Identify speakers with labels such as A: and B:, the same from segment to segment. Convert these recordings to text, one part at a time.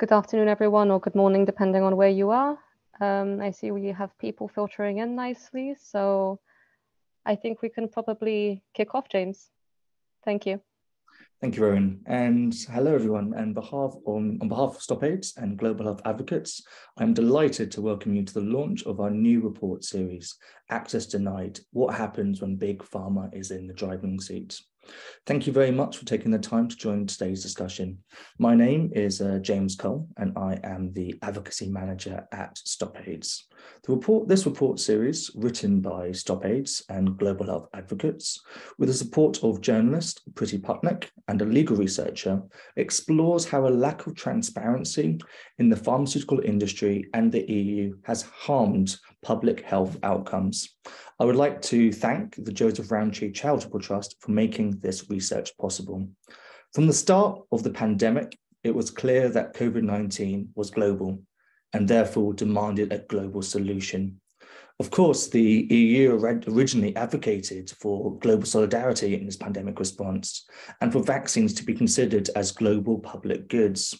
A: Good afternoon, everyone, or good morning, depending on where you are. Um, I see we have people filtering in nicely, so I think we can probably kick off, James. Thank you.
B: Thank you, Rowan. And hello, everyone. And behalf on, on behalf of Stop AIDS and Global Health Advocates, I'm delighted to welcome you to the launch of our new report series, Access Denied, What Happens When Big Pharma is in the Driving Seat. Thank you very much for taking the time to join today's discussion. My name is uh, James Cole, and I am the Advocacy Manager at Stop AIDS. The report, this report series, written by Stop AIDS and Global Health Advocates, with the support of journalist Priti Patnaik and a legal researcher, explores how a lack of transparency in the pharmaceutical industry and the EU has harmed public health outcomes. I would like to thank the Joseph Rowntree Charitable Trust for making this research possible. From the start of the pandemic, it was clear that COVID 19 was global and therefore demanded a global solution. Of course, the EU originally advocated for global solidarity in its pandemic response and for vaccines to be considered as global public goods.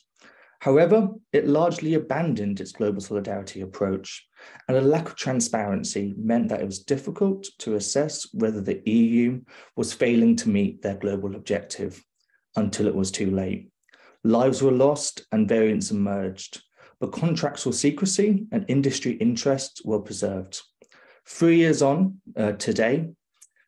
B: However, it largely abandoned its global solidarity approach, and a lack of transparency meant that it was difficult to assess whether the EU was failing to meet their global objective until it was too late. Lives were lost and variants emerged, but contractual secrecy and industry interests were preserved. Three years on uh, today,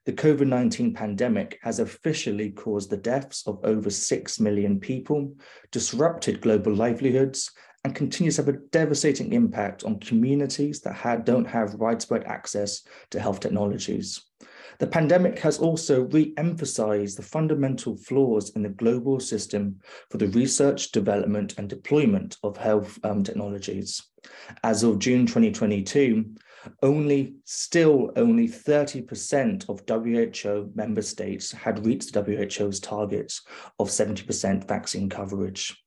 B: the COVID 19 pandemic has officially caused the deaths of over 6 million people, disrupted global livelihoods, and continues to have a devastating impact on communities that had, don't have widespread access to health technologies. The pandemic has also re emphasized the fundamental flaws in the global system for the research, development, and deployment of health um, technologies. As of June 2022, only still only 30% of WHO member states had reached the WHO's targets of 70% vaccine coverage.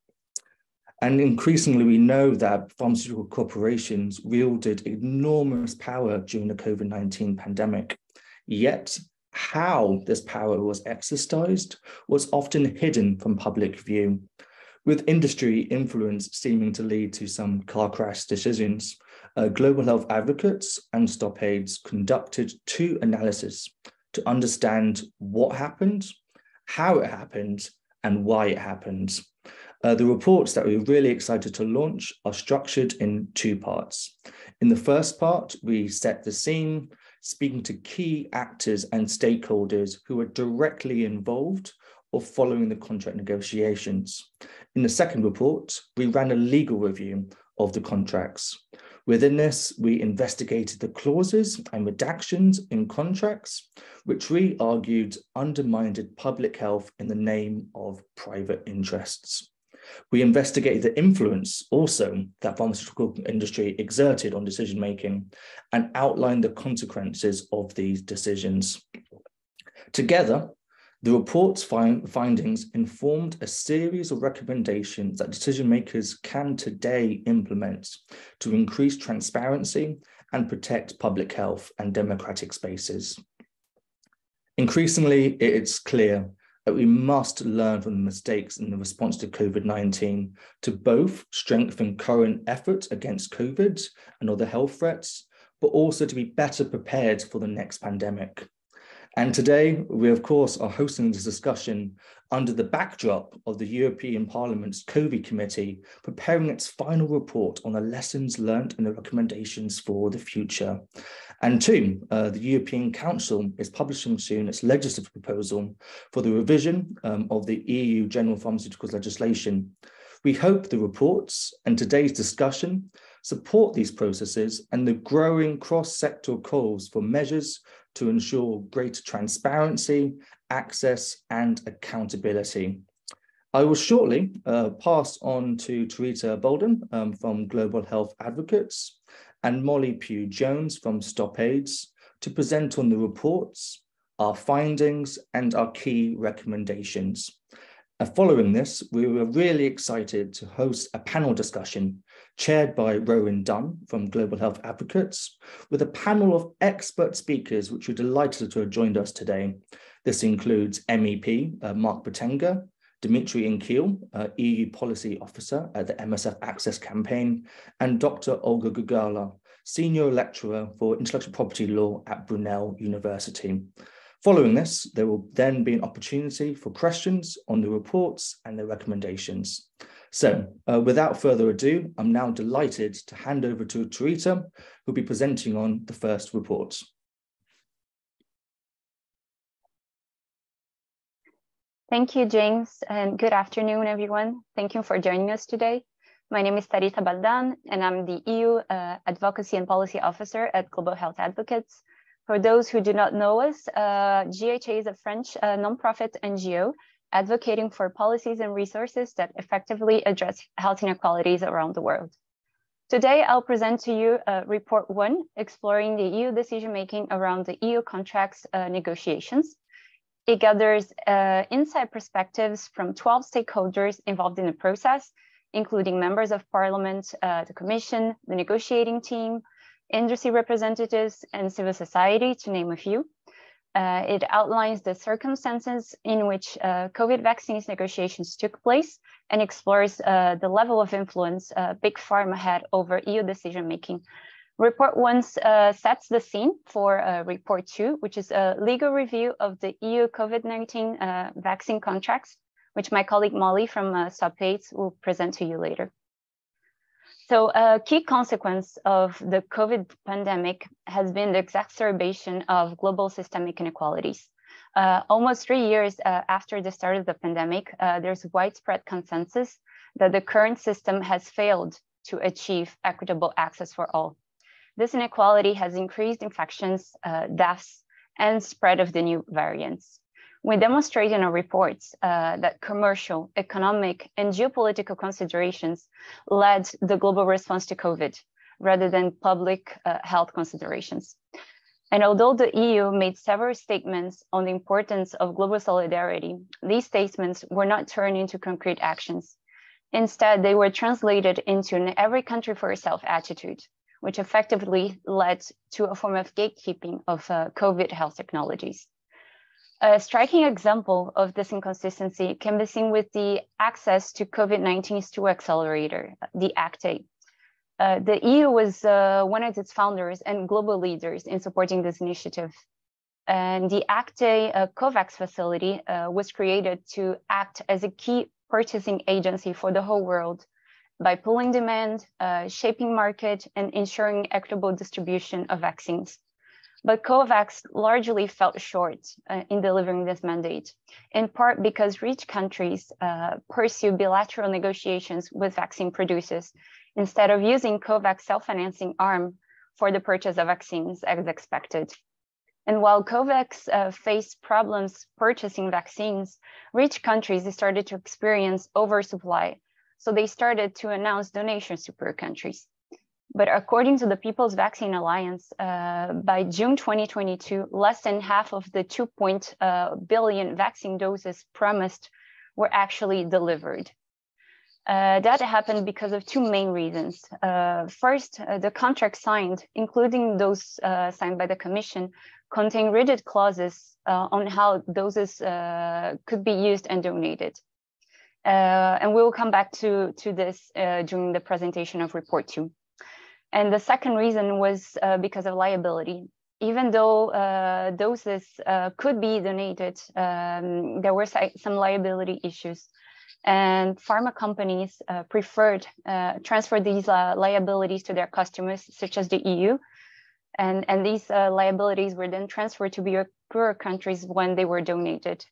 B: And increasingly, we know that pharmaceutical corporations wielded enormous power during the COVID 19 pandemic. Yet, how this power was exercised was often hidden from public view, with industry influence seeming to lead to some car crash decisions uh, Global Health Advocates and Stop AIDS conducted two analyses to understand what happened, how it happened, and why it happened. Uh, the reports that we're really excited to launch are structured in two parts. In the first part, we set the scene, speaking to key actors and stakeholders who are directly involved or following the contract negotiations. In the second report, we ran a legal review of the contracts. Within this, we investigated the clauses and redactions in contracts, which we argued undermined public health in the name of private interests. We investigated the influence also that pharmaceutical industry exerted on decision making and outlined the consequences of these decisions. Together, the report's find, findings informed a series of recommendations that decision makers can today implement to increase transparency and protect public health and democratic spaces. Increasingly, it's clear that we must learn from the mistakes in the response to COVID 19 to both strengthen current efforts against COVID and other health threats, but also to be better prepared for the next pandemic. And today, we of course are hosting this discussion under the backdrop of the European Parliament's COVI committee preparing its final report on the lessons learned and the recommendations for the future. And two, uh, the European Council is publishing soon its legislative proposal for the revision um, of the EU General Pharmaceuticals legislation. We hope the reports and today's discussion support these processes and the growing cross-sector calls for measures to ensure greater transparency, access, and accountability. I will shortly uh, pass on to Teresa Bolden um, from Global Health Advocates and Molly Pugh Jones from Stop AIDS to present on the reports, our findings, and our key recommendations. Following this, we were really excited to host a panel discussion chaired by Rowan Dunn from Global Health Advocates, with a panel of expert speakers, which we're delighted to have joined us today. This includes MEP uh, Marc Botenga, Dimitri Eynikel, uh, EU Policy Officer at the MSF Access Campaign, and Dr. Olga Gurgula, Senior Lecturer for Intellectual Property Law at Brunel University. Following this, there will then be an opportunity for questions on the reports and the recommendations. So uh, without further ado, I'm now delighted to hand over to Tarita, who'll be presenting on the first report.
C: Thank you, James, and good afternoon, everyone. Thank you for joining us today. My name is Tarita Baldan, and I'm the EU uh, Advocacy and Policy Officer at Global Health Advocates, for those who do not know us, uh, GHA is a French uh, nonprofit NGO advocating for policies and resources that effectively address health inequalities around the world. Today, I'll present to you uh, report one, exploring the EU decision-making around the EU contracts uh, negotiations. It gathers uh, inside perspectives from 12 stakeholders involved in the process, including members of parliament, uh, the commission, the negotiating team, industry representatives, and civil society, to name a few. Uh, it outlines the circumstances in which uh, COVID vaccines negotiations took place and explores uh, the level of influence uh, Big Pharma had over EU decision making. Report one uh, sets the scene for uh, report two, which is a legal review of the EU COVID 19 vaccine contracts, which my colleague Molly from uh, StopAIDS will present to you later. So a key consequence of the COVID pandemic has been the exacerbation of global systemic inequalities. Uh, almost three years uh, after the start of the pandemic, uh, there's widespread consensus that the current system has failed to achieve equitable access for all. This inequality has increased infections, uh, deaths, and spread of the new variants. We demonstrate in our reports uh, that commercial, economic, and geopolitical considerations led the global response to COVID rather than public uh, health considerations. And although the EU made several statements on the importance of global solidarity, these statements were not turned into concrete actions. Instead, they were translated into an every country for itself attitude, which effectively led to a form of gatekeeping of uh, COVID health technologies. A striking example of this inconsistency can be seen with the access to COVID-19 Tools accelerator, the ACT-A. Uh, the EU was uh, one of its founders and global leaders in supporting this initiative. And the ACT-A uh, COVAX facility uh, was created to act as a key purchasing agency for the whole world by pulling demand, uh, shaping market, and ensuring equitable distribution of vaccines. But COVAX largely fell short uh, in delivering this mandate, in part because rich countries uh, pursue bilateral negotiations with vaccine producers instead of using COVAX self-financing arm for the purchase of vaccines as expected. And while COVAX uh, faced problems purchasing vaccines, rich countries started to experience oversupply. So they started to announce donations to poor countries. But according to the People's Vaccine Alliance, uh, by June 2022, less than half of the 2. Uh, billion vaccine doses promised were actually delivered. Uh, that happened because of two main reasons. Uh, first, uh, the contract signed, including those uh, signed by the Commission, contain rigid clauses on how doses could be used and donated. and we will come back to, to this during the presentation of report two. And the second reason was uh, because of liability. Even though uh, doses uh, could be donated, um, there were some liability issues. And pharma companies uh, preferred uh, transfer these uh, liabilities to their customers, such as the EU. And, and these liabilities were then transferred to poorer countries when they were donated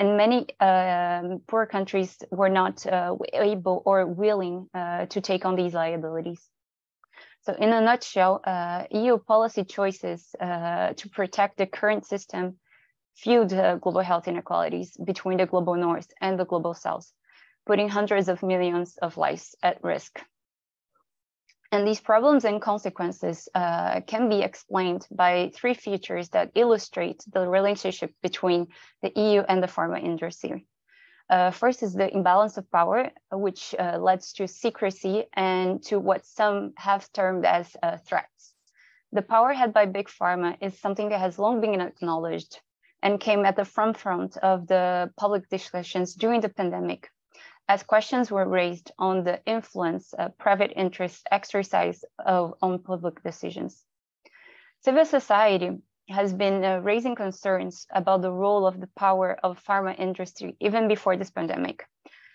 C: and many um, poor countries were not able or willing to take on these liabilities. So in a nutshell, uh, EU policy choices uh, to protect the current system fueled global health inequalities between the global north and the global south, putting hundreds of millions of lives at risk. And these problems and consequences uh, can be explained by three features that illustrate the relationship between the EU and the pharma industry. Uh, first is the imbalance of power, which uh, leads to secrecy and to what some have termed as uh, threats. The power held by Big Pharma is something that has long been acknowledged, and came at the front front of the public discussions during the pandemic, as questions were raised on the influence of private interest exercise of, on public decisions. Civil society has been uh, raising concerns about the role of the power of pharma industry even before this pandemic.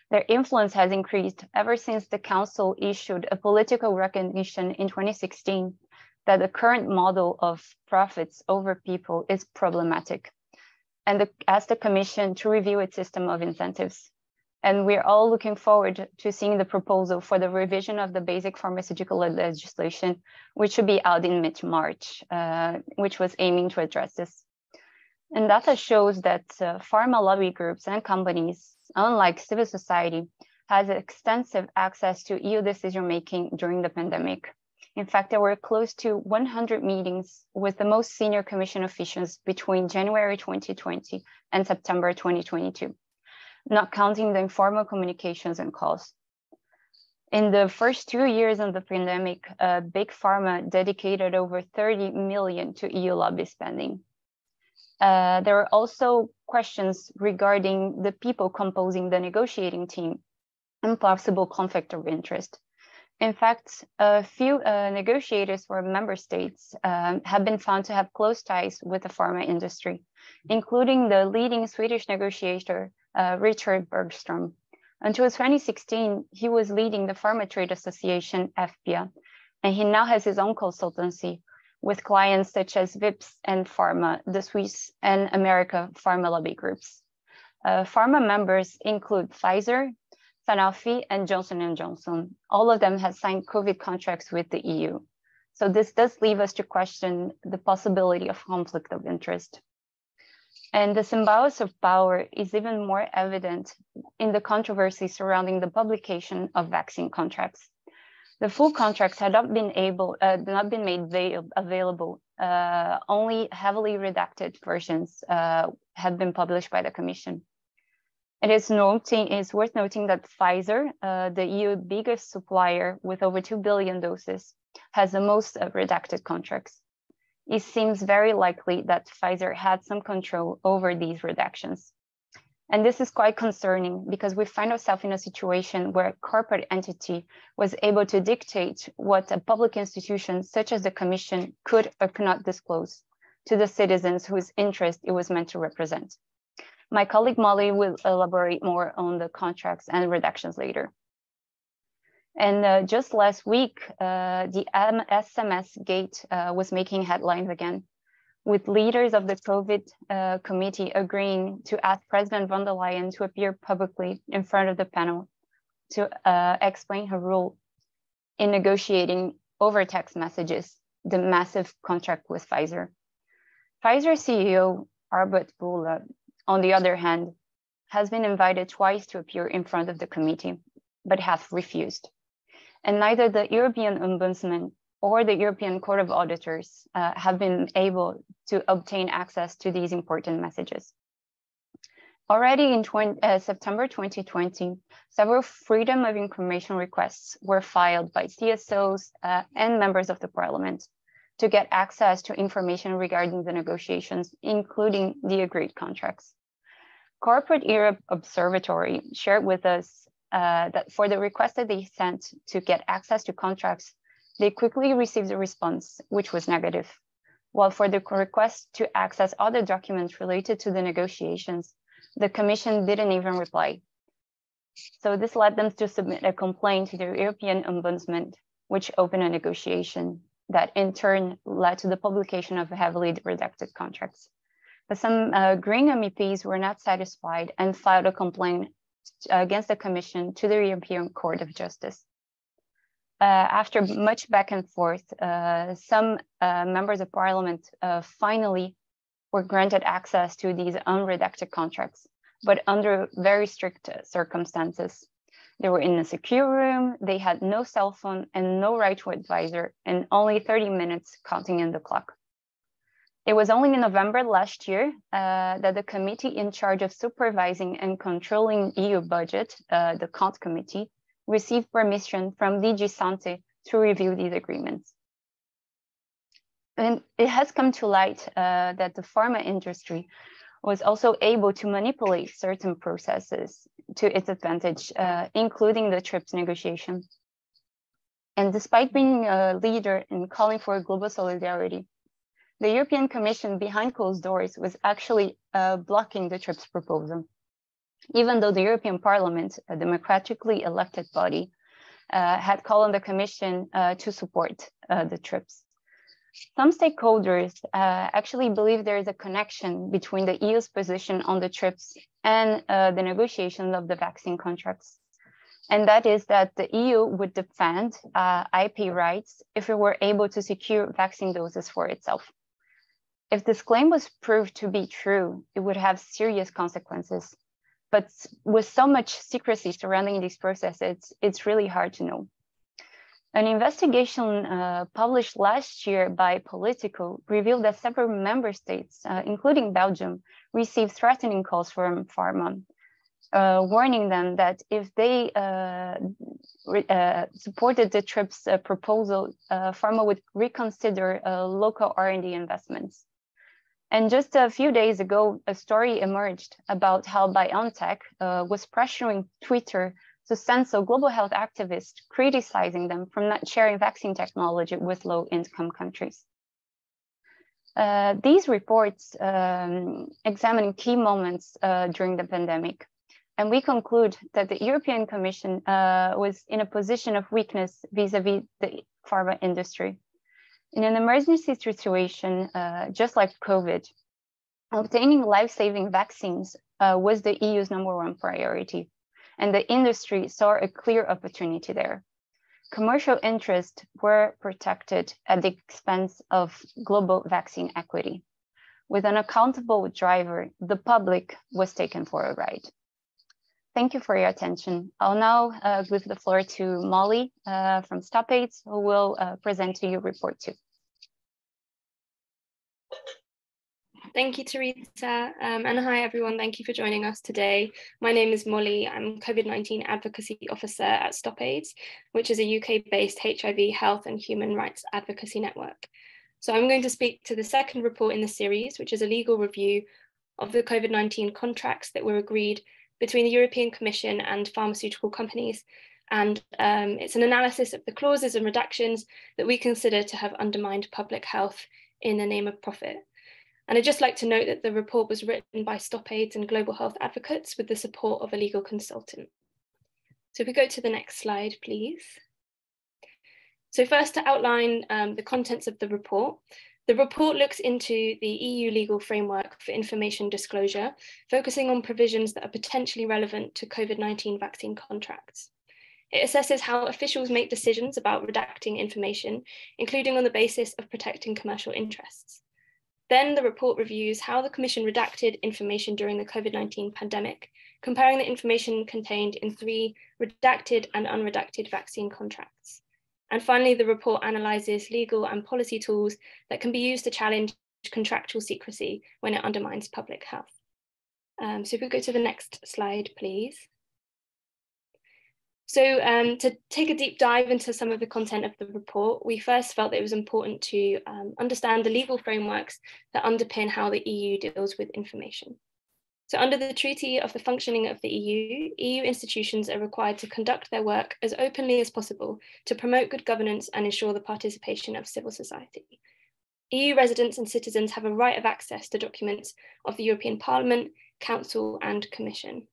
C: Their influence has increased ever since the council issued a political recognition in 2016 that the current model of profits over people is problematic and the, asked the commission to review its system of incentives. And we're all looking forward to seeing the proposal for the revision of the basic pharmaceutical legislation, which should be out in mid-March, uh, which was aiming to address this. And data shows that uh, pharma lobby groups and companies, unlike civil society, has extensive access to EU decision-making during the pandemic. In fact, there were close to 100 meetings with the most senior commission officials between January 2020 and September 2022 not counting the informal communications and calls. In the first two years of the pandemic, uh, Big Pharma dedicated over 30 million to EU lobby spending. Uh, there are also questions regarding the people composing the negotiating team and possible conflict of interest. In fact, a few uh, negotiators for member states um, have been found to have close ties with the pharma industry, including the leading Swedish negotiator uh, Richard Bergstrom. Until 2016, he was leading the Pharma Trade Association, EFPIA, and he now has his own consultancy with clients such as VIPS and Pharma, the Swiss and America pharma lobby groups. Uh, pharma members include Pfizer, Sanofi, and Johnson & Johnson. All of them have signed COVID contracts with the EU. So this does leave us to question the possibility of conflict of interest. And the symbiosis of power is even more evident in the controversy surrounding the publication of vaccine contracts. The full contracts had not been able, uh, not been made available. Uh, only heavily redacted versions uh, have been published by the Commission. It is noting, it's worth noting that Pfizer, uh, the EU biggest supplier with over 2 billion doses, has the most uh, redacted contracts it seems very likely that Pfizer had some control over these redactions. And this is quite concerning because we find ourselves in a situation where a corporate entity was able to dictate what a public institution such as the Commission could or could not disclose to the citizens whose interest it was meant to represent. My colleague Molly will elaborate more on the contracts and redactions later. And uh, just last week, uh, the SMS gate uh, was making headlines again, with leaders of the COVID uh, committee agreeing to ask President von der Leyen to appear publicly in front of the panel to uh, explain her role in negotiating over text messages the massive contract with Pfizer. Pfizer CEO Albert Bourla, on the other hand, has been invited twice to appear in front of the committee, but has refused and neither the European Ombudsman or the European Court of Auditors uh, have been able to obtain access to these important messages. Already in 20, uh, September 2020, several Freedom of Information requests were filed by CSOs uh, and members of the parliament to get access to information regarding the negotiations, including the agreed contracts. Corporate Europe Observatory shared with us uh, that for the request that they sent to get access to contracts, they quickly received a response, which was negative. While for the request to access other documents related to the negotiations, the Commission didn't even reply. So this led them to submit a complaint to the European Ombudsman, which opened a negotiation that in turn led to the publication of heavily redacted contracts. But some uh, Green MEPs were not satisfied and filed a complaint against the Commission to the European Court of Justice. Uh, after much back and forth, uh, some uh, members of parliament uh, finally were granted access to these unredacted contracts, but under very strict circumstances. They were in a secure room, they had no cell phone and no right to advisor, and only 30 minutes counting in the clock. It was only in November last year uh, that the committee in charge of supervising and controlling EU budget, uh, the CONT committee, received permission from DG Sante to review these agreements. And it has come to light uh, that the pharma industry was also able to manipulate certain processes to its advantage, uh, including the TRIPS negotiation. And despite being a leader in calling for global solidarity, the European Commission behind closed doors was actually uh, blocking the TRIPS proposal, even though the European Parliament, a democratically elected body, uh, had called on the Commission uh, to support uh, the TRIPS. Some stakeholders uh, actually believe there is a connection between the EU's position on the TRIPS and uh, the negotiation of the vaccine contracts. And that is that the EU would defend uh, IP rights if it were able to secure vaccine doses for itself. If this claim was proved to be true, it would have serious consequences. But with so much secrecy surrounding these processes, it's, it's really hard to know. An investigation uh, published last year by Politico revealed that several member states, uh, including Belgium, received threatening calls from pharma, uh, warning them that if they uh, uh, supported the TRIPS uh, proposal, pharma would reconsider local R&D investments. And just a few days ago, a story emerged about how BioNTech was pressuring Twitter to censor global health activists, criticizing them for not sharing vaccine technology with low income countries. Uh, these reports um, examine key moments uh, during the pandemic, and we conclude that the European Commission uh, was in a position of weakness vis-a-vis -vis the pharma industry. In an emergency situation, uh, just like COVID, obtaining life-saving vaccines uh, was the EU's number one priority and the industry saw a clear opportunity there. Commercial interests were protected at the expense of global vaccine equity. With an accountable driver, the public was taken for a ride. Thank you for your attention. I'll now uh, give the floor to Molly uh, from StopAIDS, who will uh, present to you report two.
D: Thank you, Teresa. Um, and hi, everyone. Thank you for joining us today. My name is Molly. I'm COVID-19 Advocacy Officer at StopAIDS, which is a UK-based HIV health and human rights advocacy network. So I'm going to speak to the second report in the series, which is a legal review of the COVID-19 contracts that were agreed between the European Commission and pharmaceutical companies. And um, it's an analysis of the clauses and redactions that we consider to have undermined public health in the name of profit. And I'd just like to note that the report was written by StopAIDS and global health advocates with the support of a legal consultant. So if we go to the next slide, please. So first to outline um, the contents of the report, the report looks into the EU legal framework for information disclosure, focusing on provisions that are potentially relevant to COVID-19 vaccine contracts. It assesses how officials make decisions about redacting information, including on the basis of protecting commercial interests. Then the report reviews how the Commission redacted information during the COVID-19 pandemic, comparing the information contained in three redacted and unredacted vaccine contracts. And finally, the report analyses legal and policy tools that can be used to challenge contractual secrecy when it undermines public health. Um, so if we go to the next slide, please. So um, to take a deep dive into some of the content of the report, we first felt that it was important to um, understand the legal frameworks that underpin how the EU deals with information. So under the Treaty of the Functioning of the EU, EU institutions are required to conduct their work as openly as possible to promote good governance and ensure the participation of civil society. EU residents and citizens have a right of access to documents of the European Parliament, Council and Commission.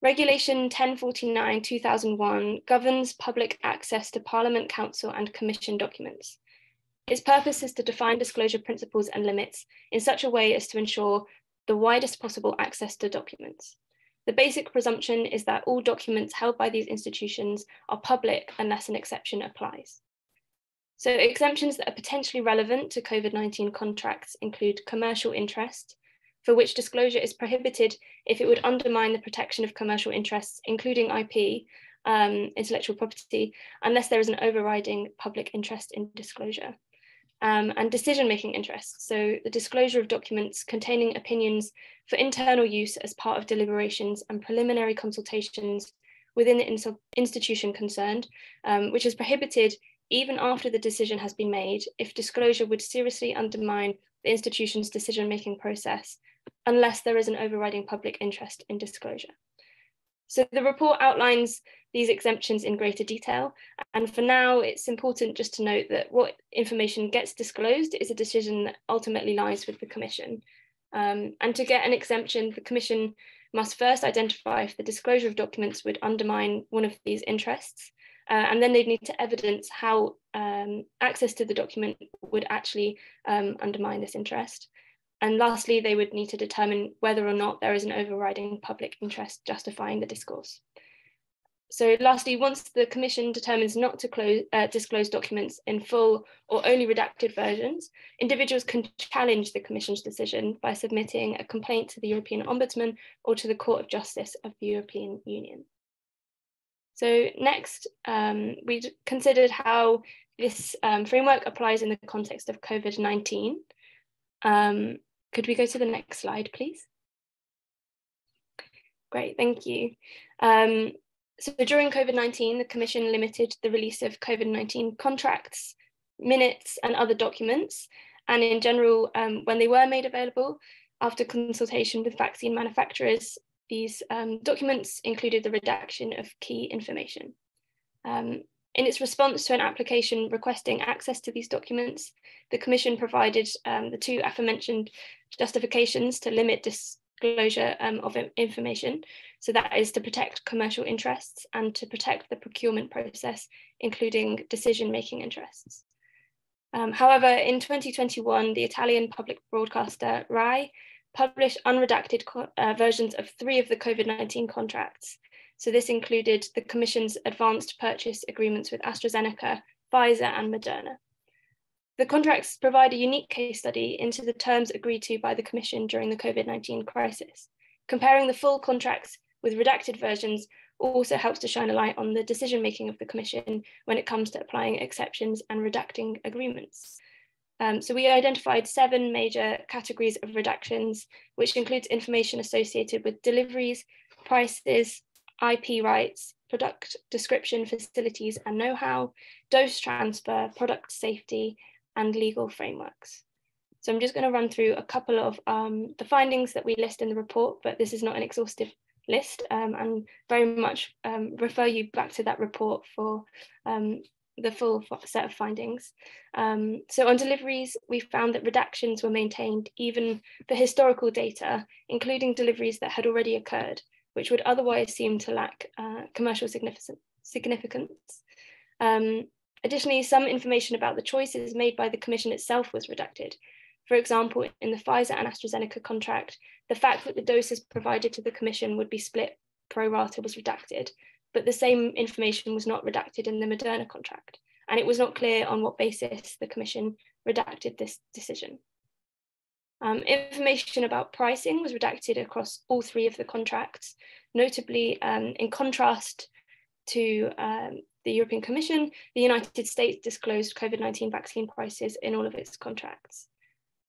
D: Regulation 1049 2001 governs public access to Parliament, Council, and Commission documents. Its purpose is to define disclosure principles and limits in such a way as to ensure the widest possible access to documents. The basic presumption is that all documents held by these institutions are public unless an exception applies. So exemptions that are potentially relevant to COVID-19 contracts include commercial interest, for which disclosure is prohibited if it would undermine the protection of commercial interests, including IP, um, intellectual property, unless there is an overriding public interest in disclosure. Um, and decision-making interests, so the disclosure of documents containing opinions for internal use as part of deliberations and preliminary consultations within the institution concerned, um, which is prohibited even after the decision has been made if disclosure would seriously undermine the institution's decision-making process unless there is an overriding public interest in disclosure. So the report outlines these exemptions in greater detail. And for now, it's important just to note that what information gets disclosed is a decision that ultimately lies with the Commission. Um, and to get an exemption, the Commission must first identify if the disclosure of documents would undermine one of these interests. Uh, and then they'd need to evidence how um, access to the document would actually um, undermine this interest. And lastly, they would need to determine whether or not there is an overriding public interest justifying the discourse. So lastly, once the Commission determines not to close, uh, disclose documents in full or only redacted versions, individuals can challenge the Commission's decision by submitting a complaint to the European Ombudsman or to the Court of Justice of the European Union. So next, um, we considered how this um, framework applies in the context of COVID-19. Um, could we go to the next slide, please? Great, thank you. Um, so during COVID-19, the Commission limited the release of COVID-19 contracts, minutes and other documents. And in general, um, when they were made available, after consultation with vaccine manufacturers, these um, documents included the redaction of key information. Um, in its response to an application requesting access to these documents, the Commission provided um, the two aforementioned justifications to limit disclosure um, of information. So that is to protect commercial interests and to protect the procurement process, including decision-making interests. Um, however, in 2021, the Italian public broadcaster RAI published unredacted uh, versions of three of the COVID-19 contracts. So this included the Commission's advanced purchase agreements with AstraZeneca, Pfizer and Moderna. The contracts provide a unique case study into the terms agreed to by the Commission during the COVID-19 crisis. Comparing the full contracts with redacted versions also helps to shine a light on the decision making of the Commission when it comes to applying exceptions and redacting agreements. Um, so we identified seven major categories of redactions, which includes information associated with deliveries, prices, IP rights, product description, facilities and know-how, dose transfer, product safety, and legal frameworks. So I'm just going to run through a couple of um, the findings that we list in the report, but this is not an exhaustive list um, and very much um, refer you back to that report for um, the full set of findings. Um, so on deliveries, we found that redactions were maintained even for historical data, including deliveries that had already occurred, which would otherwise seem to lack uh, commercial significance. Um, Additionally, some information about the choices made by the Commission itself was redacted. For example, in the Pfizer and AstraZeneca contract, the fact that the doses provided to the Commission would be split pro rata was redacted, but the same information was not redacted in the Moderna contract, and it was not clear on what basis the Commission redacted this decision. Um, information about pricing was redacted across all three of the contracts, notably um, in contrast to um, the European Commission, the United States disclosed COVID-19 vaccine prices in all of its contracts.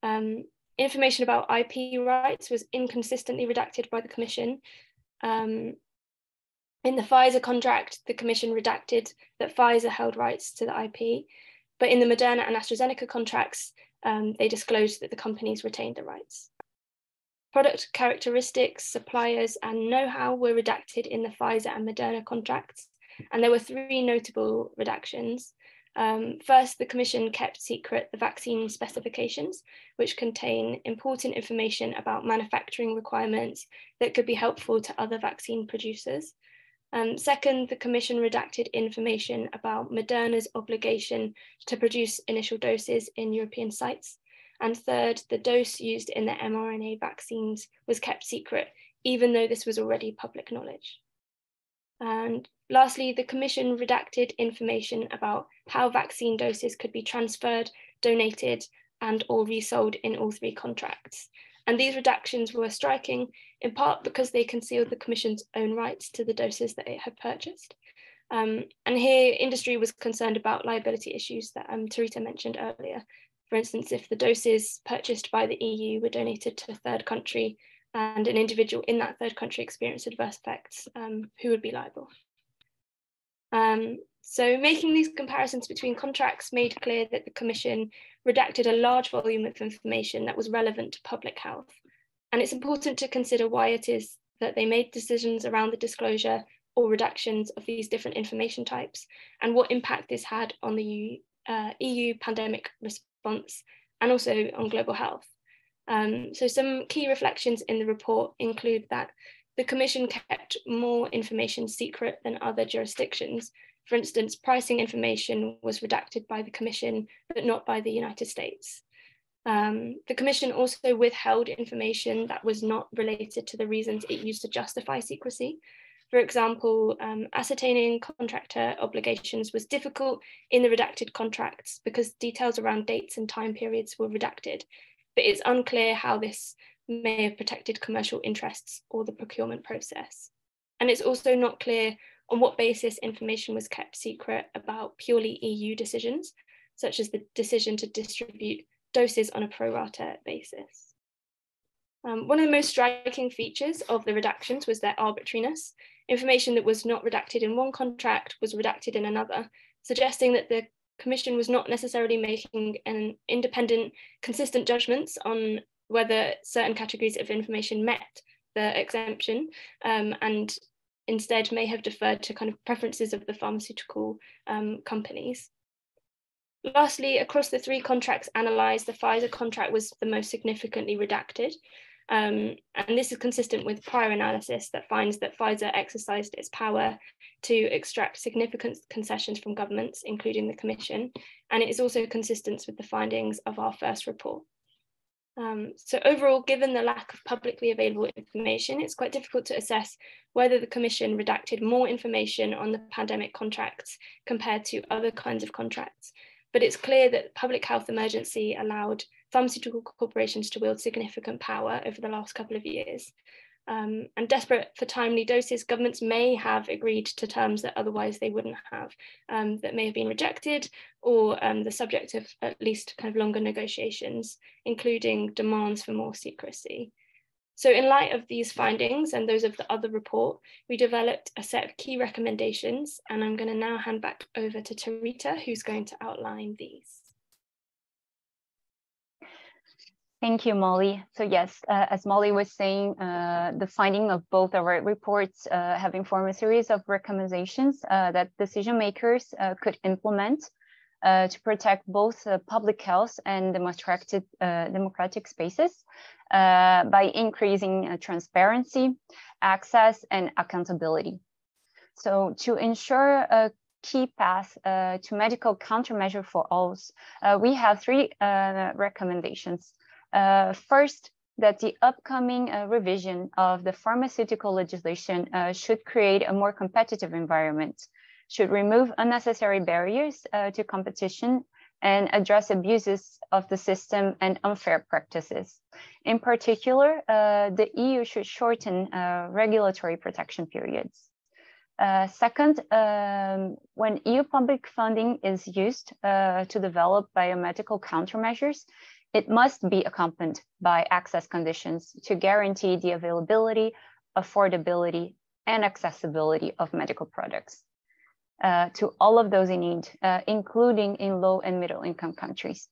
D: Um, information about IP rights was inconsistently redacted by the Commission. Um, in the Pfizer contract, the Commission redacted that Pfizer held rights to the IP, but in the Moderna and AstraZeneca contracts, um, they disclosed that the companies retained the rights. Product characteristics, suppliers, and know-how were redacted in the Pfizer and Moderna contracts, and there were three notable redactions. Um, first, the Commission kept secret the vaccine specifications, which contain important information about manufacturing requirements that could be helpful to other vaccine producers. Um, second, the Commission redacted information about Moderna's obligation to produce initial doses in European sites. And third, the dose used in the mRNA vaccines was kept secret, even though this was already public knowledge. And lastly, the Commission redacted information about how vaccine doses could be transferred, donated, and or resold in all three contracts. And these redactions were striking in part because they concealed the Commission's own rights to the doses that it had purchased. Um, and here, industry was concerned about liability issues that um, Teresa mentioned earlier. For instance, if the doses purchased by the EU were donated to a third country and an individual in that third country experienced adverse effects, um, who would be liable? Um, so making these comparisons between contracts made clear that the Commission redacted a large volume of information that was relevant to public health. And it's important to consider why it is that they made decisions around the disclosure or reductions of these different information types and what impact this had on the EU, uh, EU pandemic response and also on global health. Um, so some key reflections in the report include that the Commission kept more information secret than other jurisdictions. For instance, pricing information was redacted by the Commission, but not by the United States. Um, the Commission also withheld information that was not related to the reasons it used to justify secrecy. For example, um, ascertaining contractor obligations was difficult in the redacted contracts because details around dates and time periods were redacted, but it's unclear how this may have protected commercial interests or the procurement process. And it's also not clear on what basis information was kept secret about purely EU decisions, such as the decision to distribute doses on a pro rata basis. Um, one of the most striking features of the redactions was their arbitrariness. Information that was not redacted in one contract was redacted in another, suggesting that the Commission was not necessarily making an independent, consistent judgments on whether certain categories of information met the exemption um, and instead may have deferred to kind of preferences of the pharmaceutical um, companies. Lastly, across the three contracts analysed, the Pfizer contract was the most significantly redacted. Um, and this is consistent with prior analysis that finds that Pfizer exercised its power to extract significant concessions from governments, including the Commission. And it is also consistent with the findings of our first report. Um, so overall, given the lack of publicly available information, it's quite difficult to assess whether the Commission redacted more information on the pandemic contracts compared to other kinds of contracts but it's clear that public health emergency allowed pharmaceutical corporations to wield significant power over the last couple of years. Um, and desperate for timely doses, governments may have agreed to terms that otherwise they wouldn't have, um, that may have been rejected or um, the subject of at least kind of longer negotiations, including demands for more secrecy. So in light of these findings and those of the other report, we developed a set of key recommendations, and I'm going to now hand back over to Tarita, who's going to outline these.
C: Thank you, Molly. So yes, uh, as Molly was saying, uh, the finding of both our reports uh, have informed a series of recommendations uh, that decision makers uh, could implement uh, to protect both public health and democratic, democratic spaces by increasing transparency, access, and accountability. So to ensure a key path to medical countermeasure for all, we have three recommendations. Uh, first, that the upcoming revision of the pharmaceutical legislation should create a more competitive environment, should remove unnecessary barriers to competition and address abuses of the system and unfair practices. In particular, uh, the EU should shorten uh, regulatory protection periods. Uh, second, um, when EU public funding is used uh, to develop biomedical countermeasures, it must be accompanied by access conditions to guarantee the availability, affordability, and accessibility of medical products uh, to all of those in need, uh, including in low and middle income countries.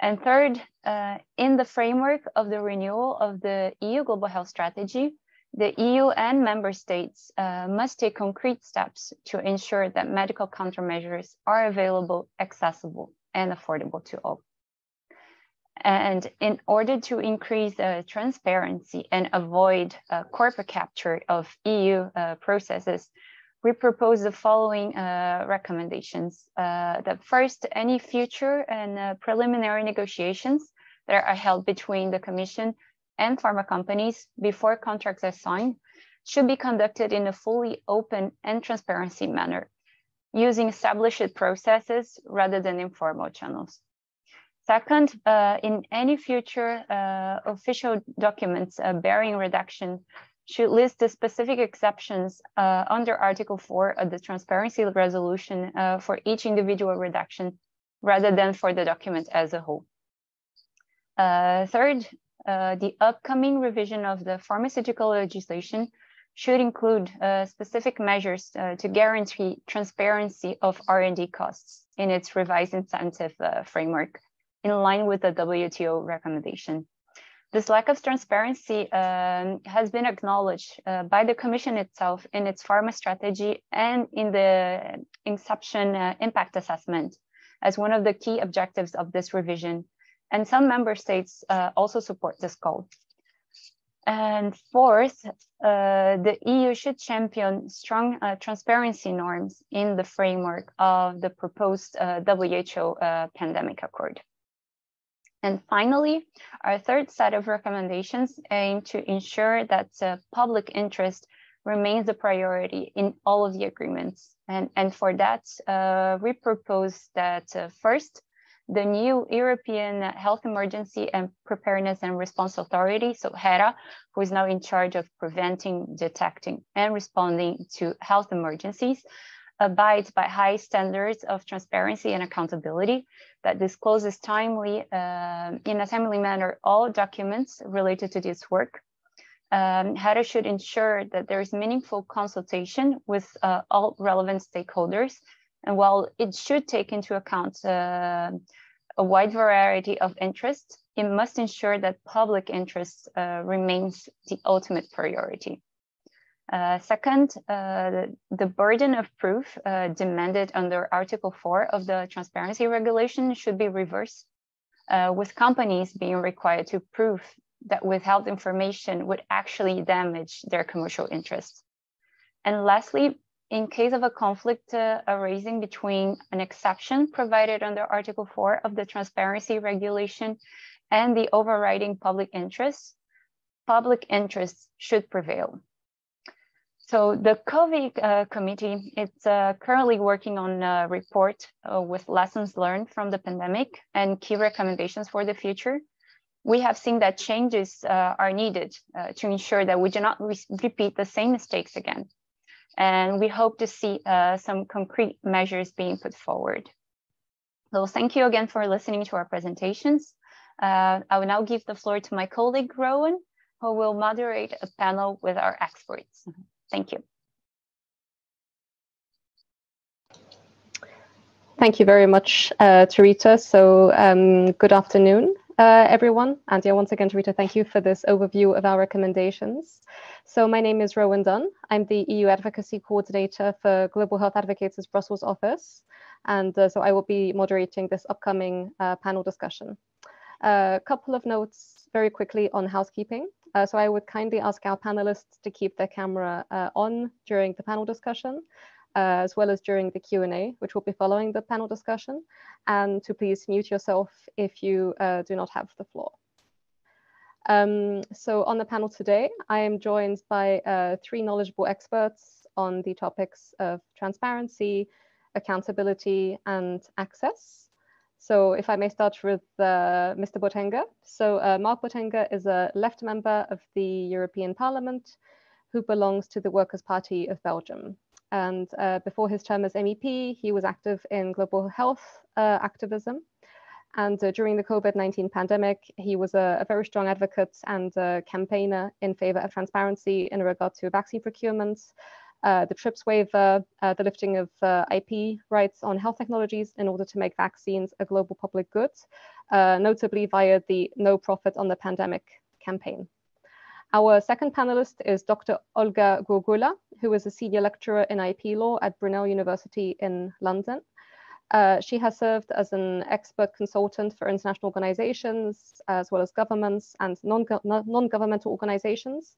C: And third, uh, in the framework of the renewal of the EU Global Health Strategy, the EU and member states uh, must take concrete steps to ensure that medical countermeasures are available, accessible, and affordable to all. And in order to increase uh, transparency and avoid uh, corporate capture of EU processes, we propose the following uh, recommendations. Uh, that first, any future and uh, preliminary negotiations that are held between the Commission and pharma companies before contracts are signed should be conducted in a fully open and transparency manner, using established processes rather than informal channels. Second, uh, in any future uh, official documents uh, bearing redaction should list the specific exceptions uh, under Article 4 of the Transparency Resolution uh, for each individual redaction rather than for the document as a whole. Uh, third, the upcoming revision of the pharmaceutical legislation should include specific measures to guarantee transparency of R&D costs in its revised incentive framework in line with the WTO recommendation. This lack of transparency um, has been acknowledged uh, by the Commission itself in its pharma strategy and in the Inception uh, impact assessment as one of the key objectives of this revision. And some member states uh, also support this goal. And fourth, uh, the EU should champion strong uh, transparency norms in the framework of the proposed uh, WHO pandemic accord. And finally, our third set of recommendations aim to ensure that uh, public interest remains a priority in all of the agreements. And, and for that, uh, we propose that uh, first, the new European Health Emergency and Preparedness and Response Authority, so HERA, who is now in charge of preventing, detecting, and responding to health emergencies, abides by high standards of transparency and accountability that discloses timely, uh, in a timely manner, all documents related to this work. Um, HERA should ensure that there is meaningful consultation with uh, all relevant stakeholders. And while it should take into account uh, a wide variety of interests, it must ensure that public interest uh, remains the ultimate priority. Uh, second, uh, the, burden of proof uh, demanded under Article 4 of the Transparency Regulation should be reversed, uh, with companies being required to prove that withheld information would actually damage their commercial interests. And lastly, in case of a conflict uh, arising between an exception provided under Article 4 of the Transparency Regulation and the overriding public interest, public interests should prevail. So the COVID uh, committee is uh, currently working on a report uh, with lessons learned from the pandemic and key recommendations for the future. We have seen that changes uh, are needed uh, to ensure that we do not re repeat the same mistakes again. And we hope to see uh, some concrete measures being put forward. So thank you again for listening to our presentations. I will now give the floor to my colleague, Rowan, who will moderate a panel with our experts. Thank you.
A: Thank you very much, uh, Tarita. So um, good afternoon, uh, everyone. And yeah, once again, Tarita, thank you for this overview of our recommendations. So my name is Rowan Dunn. I'm the EU Advocacy Coordinator for Global Health Advocates' Brussels office. And uh, so I will be moderating this upcoming uh, panel discussion. A couple of notes very quickly on housekeeping. Uh, so I would kindly ask our panelists to keep their camera uh, on during the panel discussion, uh, as well as during the Q&A, which will be following the panel discussion, and to please mute yourself if you uh, do not have the floor. Um, so on the panel today, I am joined by uh, three knowledgeable experts on the topics of transparency, accountability, and access. So if I may start with uh, Mr. Botenga. So uh, Marc Botenga is a left member of the European Parliament who belongs to the Workers' Party of Belgium. And uh, before his term as MEP, he was active in global health uh, activism. And uh, during the COVID-19 pandemic, he was a, a, very strong advocate and campaigner in favor of transparency in regard to vaccine procurements, uh, the TRIPS waiver, uh, the lifting of uh, IP rights on health technologies in order to make vaccines a global public good, uh, notably via the No Profit on the Pandemic campaign. Our second panelist is Dr. Olga Gurgula, who is a senior lecturer in IP law at Brunel University in London. Uh, she has served as an expert consultant for international organizations, as well as governments and non-governmental organizations,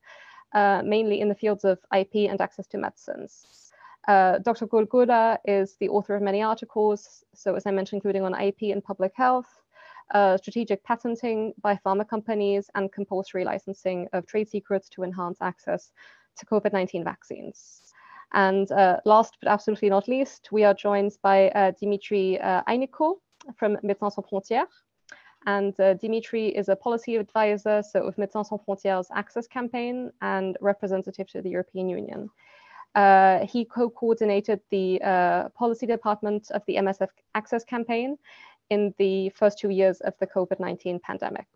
A: uh, mainly in the fields of IP and access to medicines. Uh, Dr. Gurgula is the author of many articles, so as I mentioned, including on IP and public health, uh, strategic patenting by pharma companies, and compulsory licensing of trade secrets to enhance access to COVID-19 vaccines. And uh, last but absolutely not least, we are joined by uh, Dimitri uh, from Médecins Sans Frontières, and uh, Dimitri is a policy advisor, so of Médecins Sans Frontières access campaign and representative to the European Union. Uh, he co-coordinated the uh, policy department of the MSF access campaign in the first two years of the COVID-19 pandemic.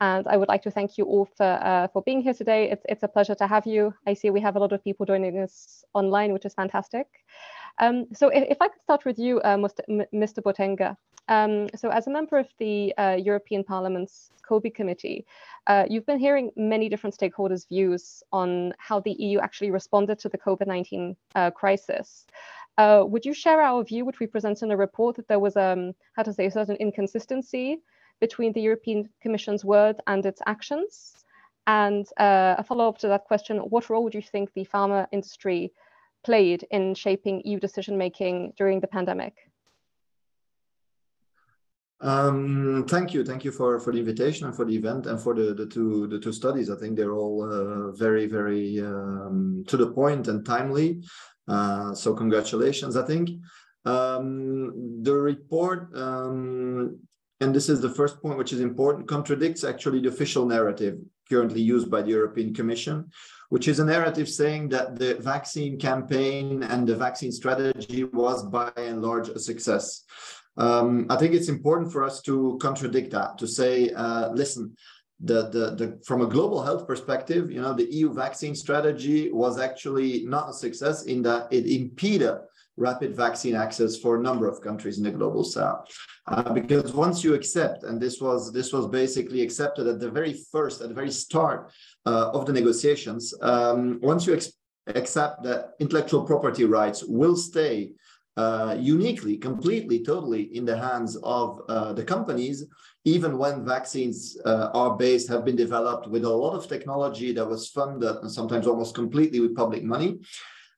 A: And I would like to thank you all for, uh, for being here today. It's, it's a pleasure to have you. I see we have a lot of people joining us online, which is fantastic. Um, so if, if, I could start with you, uh, Mr. Botenga. Um, so as a member of the uh, European Parliament's COVI committee, uh, you've been hearing many different stakeholders' views on how the EU actually responded to the COVID-19 uh, crisis. Uh, would you share our view, which we present in a report, that there was, um, how to say, a certain inconsistency between the European Commission's word and its actions? And uh, a follow-up to that question, what role would you think the pharma industry played in shaping EU decision-making during the pandemic?
E: Um, thank you, thank you for for the invitation and for the event and for the the two the two studies. I think they're all uh, very very um, to the point and timely. Uh, so congratulations. I think um, the report um, and this is the first point which is important, contradicts actually the official narrative currently used by the European Commission, which is a narrative saying that the vaccine campaign and the vaccine strategy was by and large a success. Um, I think it's important for us to contradict that, to say, uh, listen, the, the, the, from a global health perspective, you know, the EU vaccine strategy was actually not a success in that it impeded rapid vaccine access for a number of countries in the global south. Uh, because once you accept, and this was this was basically accepted at the very first, at the very start uh, of the negotiations, um, once you accept that intellectual property rights will stay uh, uniquely, completely, totally in the hands of uh, the companies, even when vaccines uh, are based, have been developed with a lot of technology that was funded and sometimes almost completely with public money.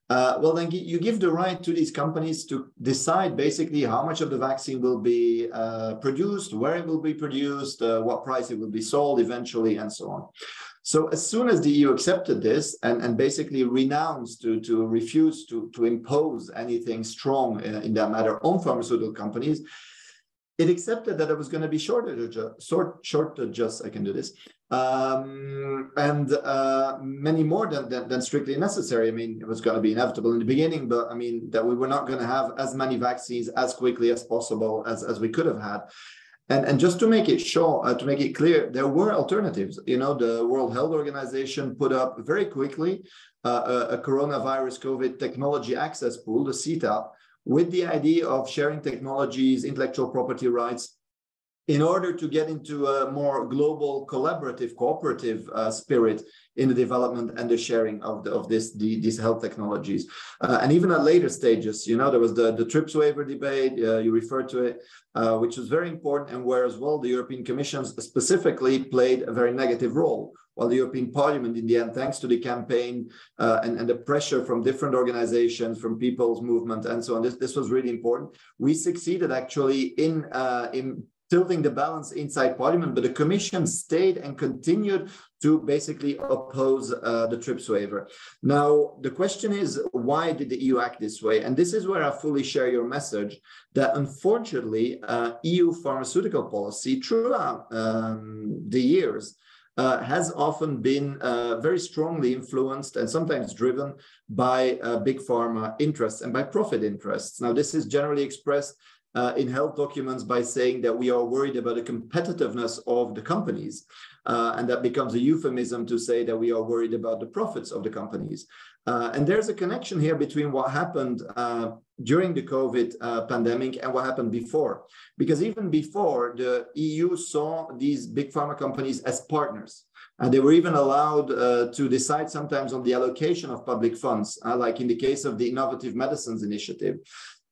E: Uh, well, then you give the right to these companies to decide basically how much of the vaccine will be uh, produced, where it will be produced, uh, what price it will be sold eventually, and so on. So as soon as the EU accepted this and, and basically renounced to, to refuse to, to impose anything strong in, in that matter on pharmaceutical companies, it accepted that there was going to be shortages, short, shortages, I can do this, um, and uh, many more than, than, than, strictly necessary. I mean, it was going to be inevitable in the beginning, but I mean, that we were not going to have as many vaccines as quickly as possible as, as we could have had. And, and just to make it sure, uh, to make it clear, there were alternatives. You know, the World Health Organization put up very quickly uh, a, a coronavirus COVID technology access pool, the C-TAP, with the idea of sharing technologies, intellectual property rights, in order to get into a more global collaborative cooperative uh, spirit in the development and the sharing of, the, of this the, these health technologies uh, and even at later stages you know there was the, the trips waiver debate uh, you referred to it uh, which was very important and where as well the european commission specifically played a very negative role while the European Parliament, in the end, thanks to the campaign uh, and, and the pressure from different organizations, from people's movement, and so on, this, this was really important. We succeeded actually in uh, in tilting the balance inside parliament, but the commission stayed and continued to basically oppose uh, the TRIPS waiver. Now, the question is, why did the EU act this way? And this is where I fully share your message that unfortunately, uh, EU pharmaceutical policy throughout um, the years uh, has often been uh, very strongly influenced and sometimes driven by uh, big pharma interests and by profit interests. Now, this is generally expressed uh, in health documents by saying that we are worried about the competitiveness of the companies. Uh, and that becomes a euphemism to say that we are worried about the profits of the companies. Uh, and there's a connection here between what happened uh, during the COVID uh, pandemic and what happened before. Because even before, the EU saw these big pharma companies as partners. And they were even allowed uh, to decide sometimes on the allocation of public funds, uh, like in the case of the Innovative Medicines Initiative.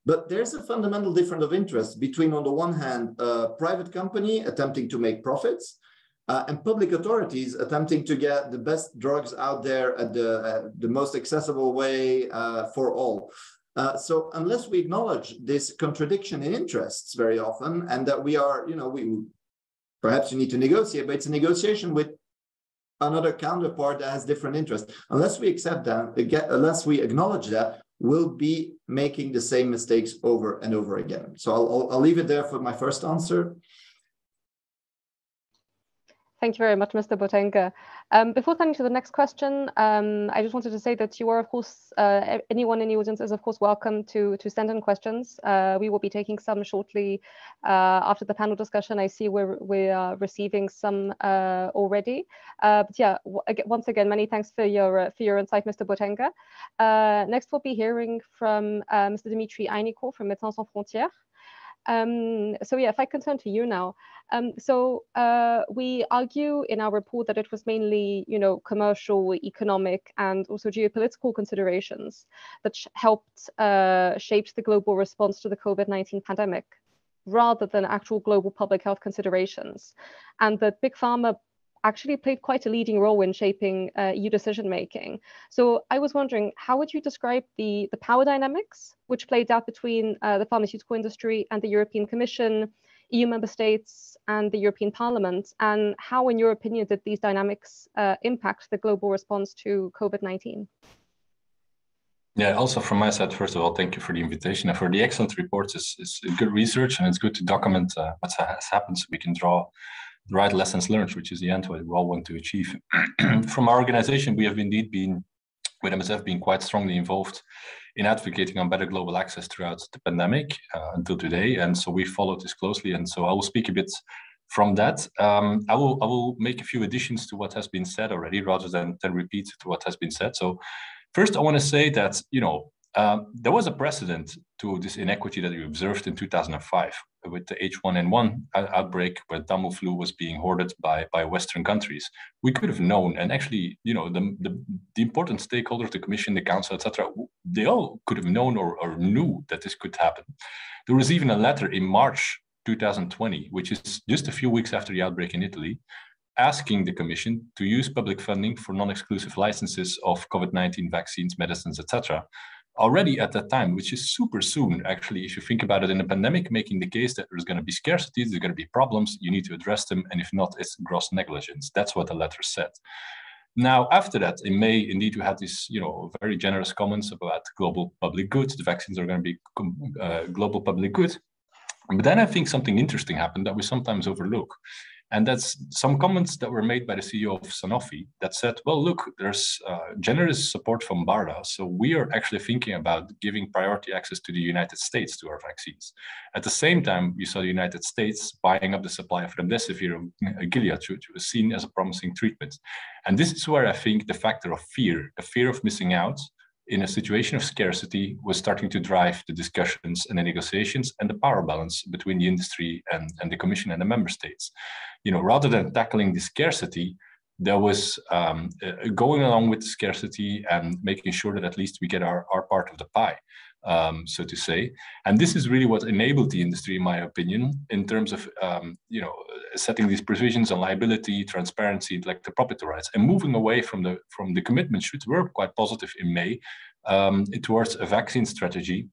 E: But there's a fundamental difference of interest between, on the one hand, a private company attempting to make profits, uh, and public authorities attempting to get the best drugs out there at the, uh, the most accessible way uh, for all. Uh, so unless we acknowledge this contradiction in interests very often, and that we are, you know, we perhaps you need to negotiate, but it's a negotiation with another counterpart that has different interests. Unless we accept that, unless we acknowledge that, we'll be making the same mistakes over and over again. So I'll, I'll, I'll leave it there for my first answer.
A: Thank you very much, Mr. Botenga. Um, before turning to the next question, um, I just wanted to say that you are, of course, uh, anyone in the audience is, of course, welcome to, to send in questions. Uh, we will be taking some shortly uh, after the panel discussion. I see we're, we are receiving some uh, already. Uh, but yeah, once again, many thanks for your, uh, for your insight, Mr. Botenga. next, we'll be hearing from Mr. Dimitri Eynikel from Médecins Sans Frontières. um, so yeah, if I can turn to you now. Um, so uh, we argue in our report that it was mainly, you know, commercial, economic, and also geopolitical considerations that sh helped uh, shape the global response to the COVID-19 pandemic, rather than actual global public health considerations, and that big pharma actually played quite a leading role in shaping uh, EU decision making. So I was wondering, how would you describe the, the power dynamics which played out between uh, the pharmaceutical industry and the European Commission, EU member states, and the European Parliament? And how, in your opinion, did these dynamics uh, impact the global response to COVID 19?
F: Yeah, also from my side, first of all, thank you for the invitation and for the excellent reports. It's, it's good research and it's good to document uh, what has happened so we can draw the right lessons learned, which is the end what we all want to achieve. From our organization, we have indeed been, with MSF, being quite strongly involved in advocating on better global access throughout the pandemic uh, until today. And so we followed this closely. And so I will speak a bit from that. Um, I will I will make a few additions to what has been said already, rather than than repeat to what has been said. So first, I want to say that you know um, there was a precedent to this inequity that we observed in 2005 with the H1N1 outbreak where Tamiflu was being hoarded by, by Western countries. We could have known, and actually, you know, the, the, the important stakeholders, the Commission, the Council, etc., they all could have known or, or knew that this could happen. There was even a letter in March 2020, which is just a few weeks after the outbreak in Italy, asking the Commission to use public funding for non-exclusive licenses of COVID-19 vaccines, medicines, etc., already at that time, which is super soon, actually, if you think about it in a pandemic, making the case that there's going to be scarcity, there's going to be problems, you need to address them. And if not, it's gross negligence. That's what the letter said. Now, after that, in May, indeed, we had these, you know, very generous comments about global public good. The vaccines are going to be uh, global public good. But then I think something interesting happened that we sometimes overlook. And that's some comments that were made by the CEO of Sanofi that said, well, look, there's uh, generous support from BARDA. So we are actually thinking about giving priority access to the United States to our vaccines. At the same time, we saw the United States buying up the supply of remdesivir uh, Gilead, which was seen as a promising treatment. And this is where I think the factor of fear, the fear of missing out, in a situation of scarcity was starting to drive the discussions and the negotiations and the power balance between the industry and, and the commission and the member states. You know rather than tackling the scarcity there was um, uh, going along with scarcity and making sure that at least we get our, our part of the pie um, so to say. And this is really what enabled the industry, in my opinion, in terms of um, you know setting these provisions on liability, transparency, like the property rights, and moving away from the from the commitments which were quite positive in May um, towards a vaccine strategy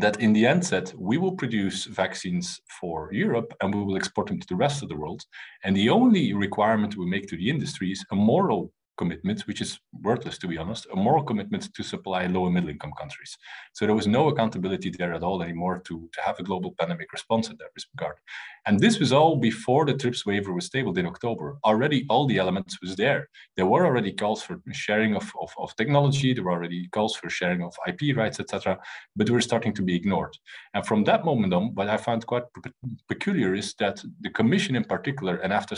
F: that in the end said we will produce vaccines for Europe and we will export them to the rest of the world. And the only requirement we make to the industry is a moral commitment, which is worthless to be honest, a moral commitment to supply low and middle income countries. So there was no accountability there at all anymore to, to have a global pandemic response in that regard. And this was all before the TRIPS waiver was tabled in October. Already all the elements was there. There were already calls for sharing of, of, of technology, there were already calls for sharing of IP rights, etc., but they were starting to be ignored. And from that moment on, what I found quite peculiar is that the Commission in particular, and after,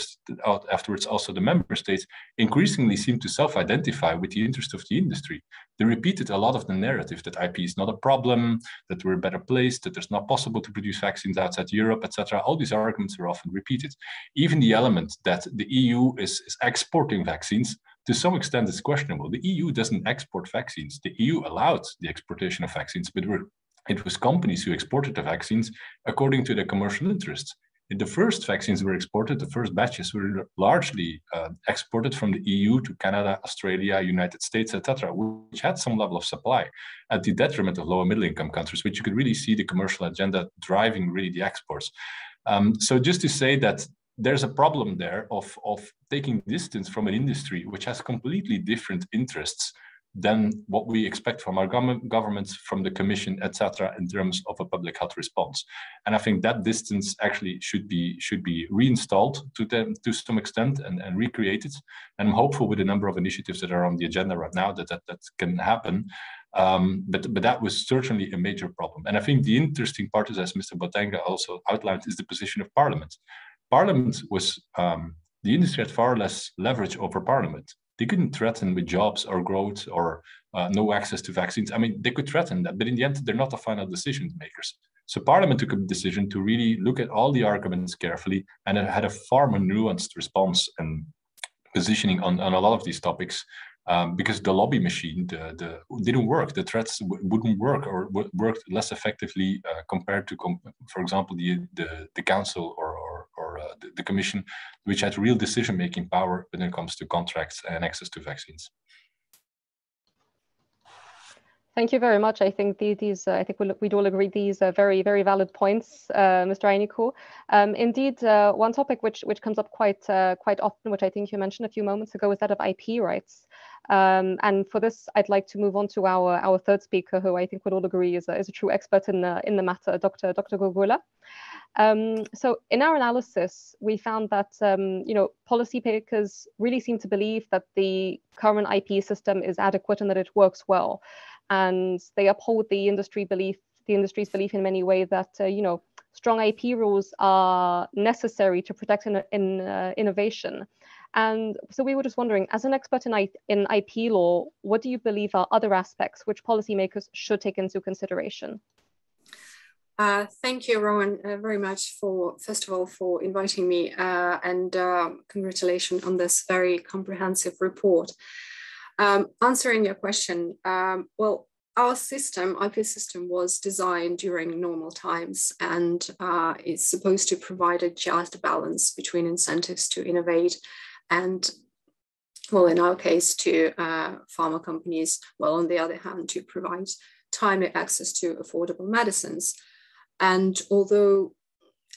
F: afterwards also the member states, increasingly seem to self-identify with the interest of the industry. They repeated a lot of the narrative that IP is not a problem, that we're better placed, that it's not possible to produce vaccines outside Europe, etc. All these arguments are often repeated. Even the element that the EU is, is exporting vaccines, to some extent is questionable. The EU doesn't export vaccines. The EU allowed the exportation of vaccines, but it was companies who exported the vaccines according to their commercial interests the first vaccines were exported, the first batches were largely uh, exported from the EU to Canada, Australia, United States, etc., which had some level of supply at the detriment of lower middle income countries, which you could really see the commercial agenda driving really the exports. Um, so just to say that there's a problem there of, of taking distance from an industry which has completely different interests than what we expect from our governments, from the commission, etc., in terms of a public health response. And I think that distance actually should be should be reinstalled to them to some extent and, and recreated. And I'm hopeful with a number of initiatives that are on the agenda right now that that, that can happen. Um, but but that was certainly a major problem. And I think the interesting part is, as Mr. Botenga also outlined, is the position of Parliament. Parliament was um, the industry had far less leverage over Parliament they couldn't threaten with jobs or growth or uh, no access to vaccines. I mean, they could threaten that, but in the end, they're not the final decision makers. So Parliament took a decision to really look at all the arguments carefully and it had a far more nuanced response and positioning on, on a lot of these topics um, because the lobby machine the, the, didn't work. The threats wouldn't work or worked less effectively uh, compared to, for example, the, the, the council or, uh, the, the, commission, which had real decision-making power when it comes to contracts and access to vaccines.
A: Thank you very much. I think these, uh, I think we'd all agree these are very, very valid points, uh, Mr. Eynikel. Um, indeed, uh, one topic which which comes up quite uh, quite often, which I think you mentioned a few moments ago, is that of IP rights. Um, and for this, I'd like to move on to our our third speaker, who I think would all agree is a, is a true expert in the in the matter, Dr. Dr. Gurgula. Um, so in our analysis, we found that um, you know policymakers really seem to believe that the current IP system is adequate and that it works well and they uphold the industry belief, the industry's belief in many ways that uh, you know strong IP rules are necessary to protect in, in uh, innovation. And so we were just wondering, as an expert in, I, in IP law, what do you believe are other aspects which policymakers should take into consideration?
G: Uh, thank you, Rowan, uh, very much for, first of all, for inviting me uh, and uh, congratulations on this very comprehensive report. Um, answering your question, um, well, our system, IP system, was designed during normal times and uh, is supposed to provide a just balance between incentives to innovate and, well, in our case, to uh, pharma companies, well, on the other hand, to provide timely access to affordable medicines. And although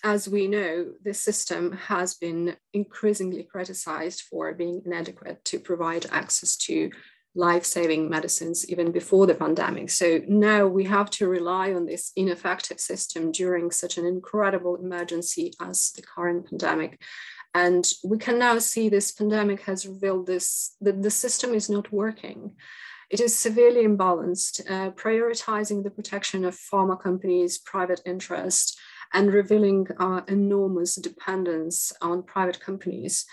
G: as we know, this system has been increasingly criticized for being inadequate to provide access to life-saving medicines even before the pandemic. So now we have to rely on this ineffective system during such an incredible emergency as the current pandemic. And we can now see this pandemic has revealed this, that the system is not working. It is severely imbalanced, uh, prioritizing the protection of pharma companies' private interest and revealing our enormous dependence on private companies.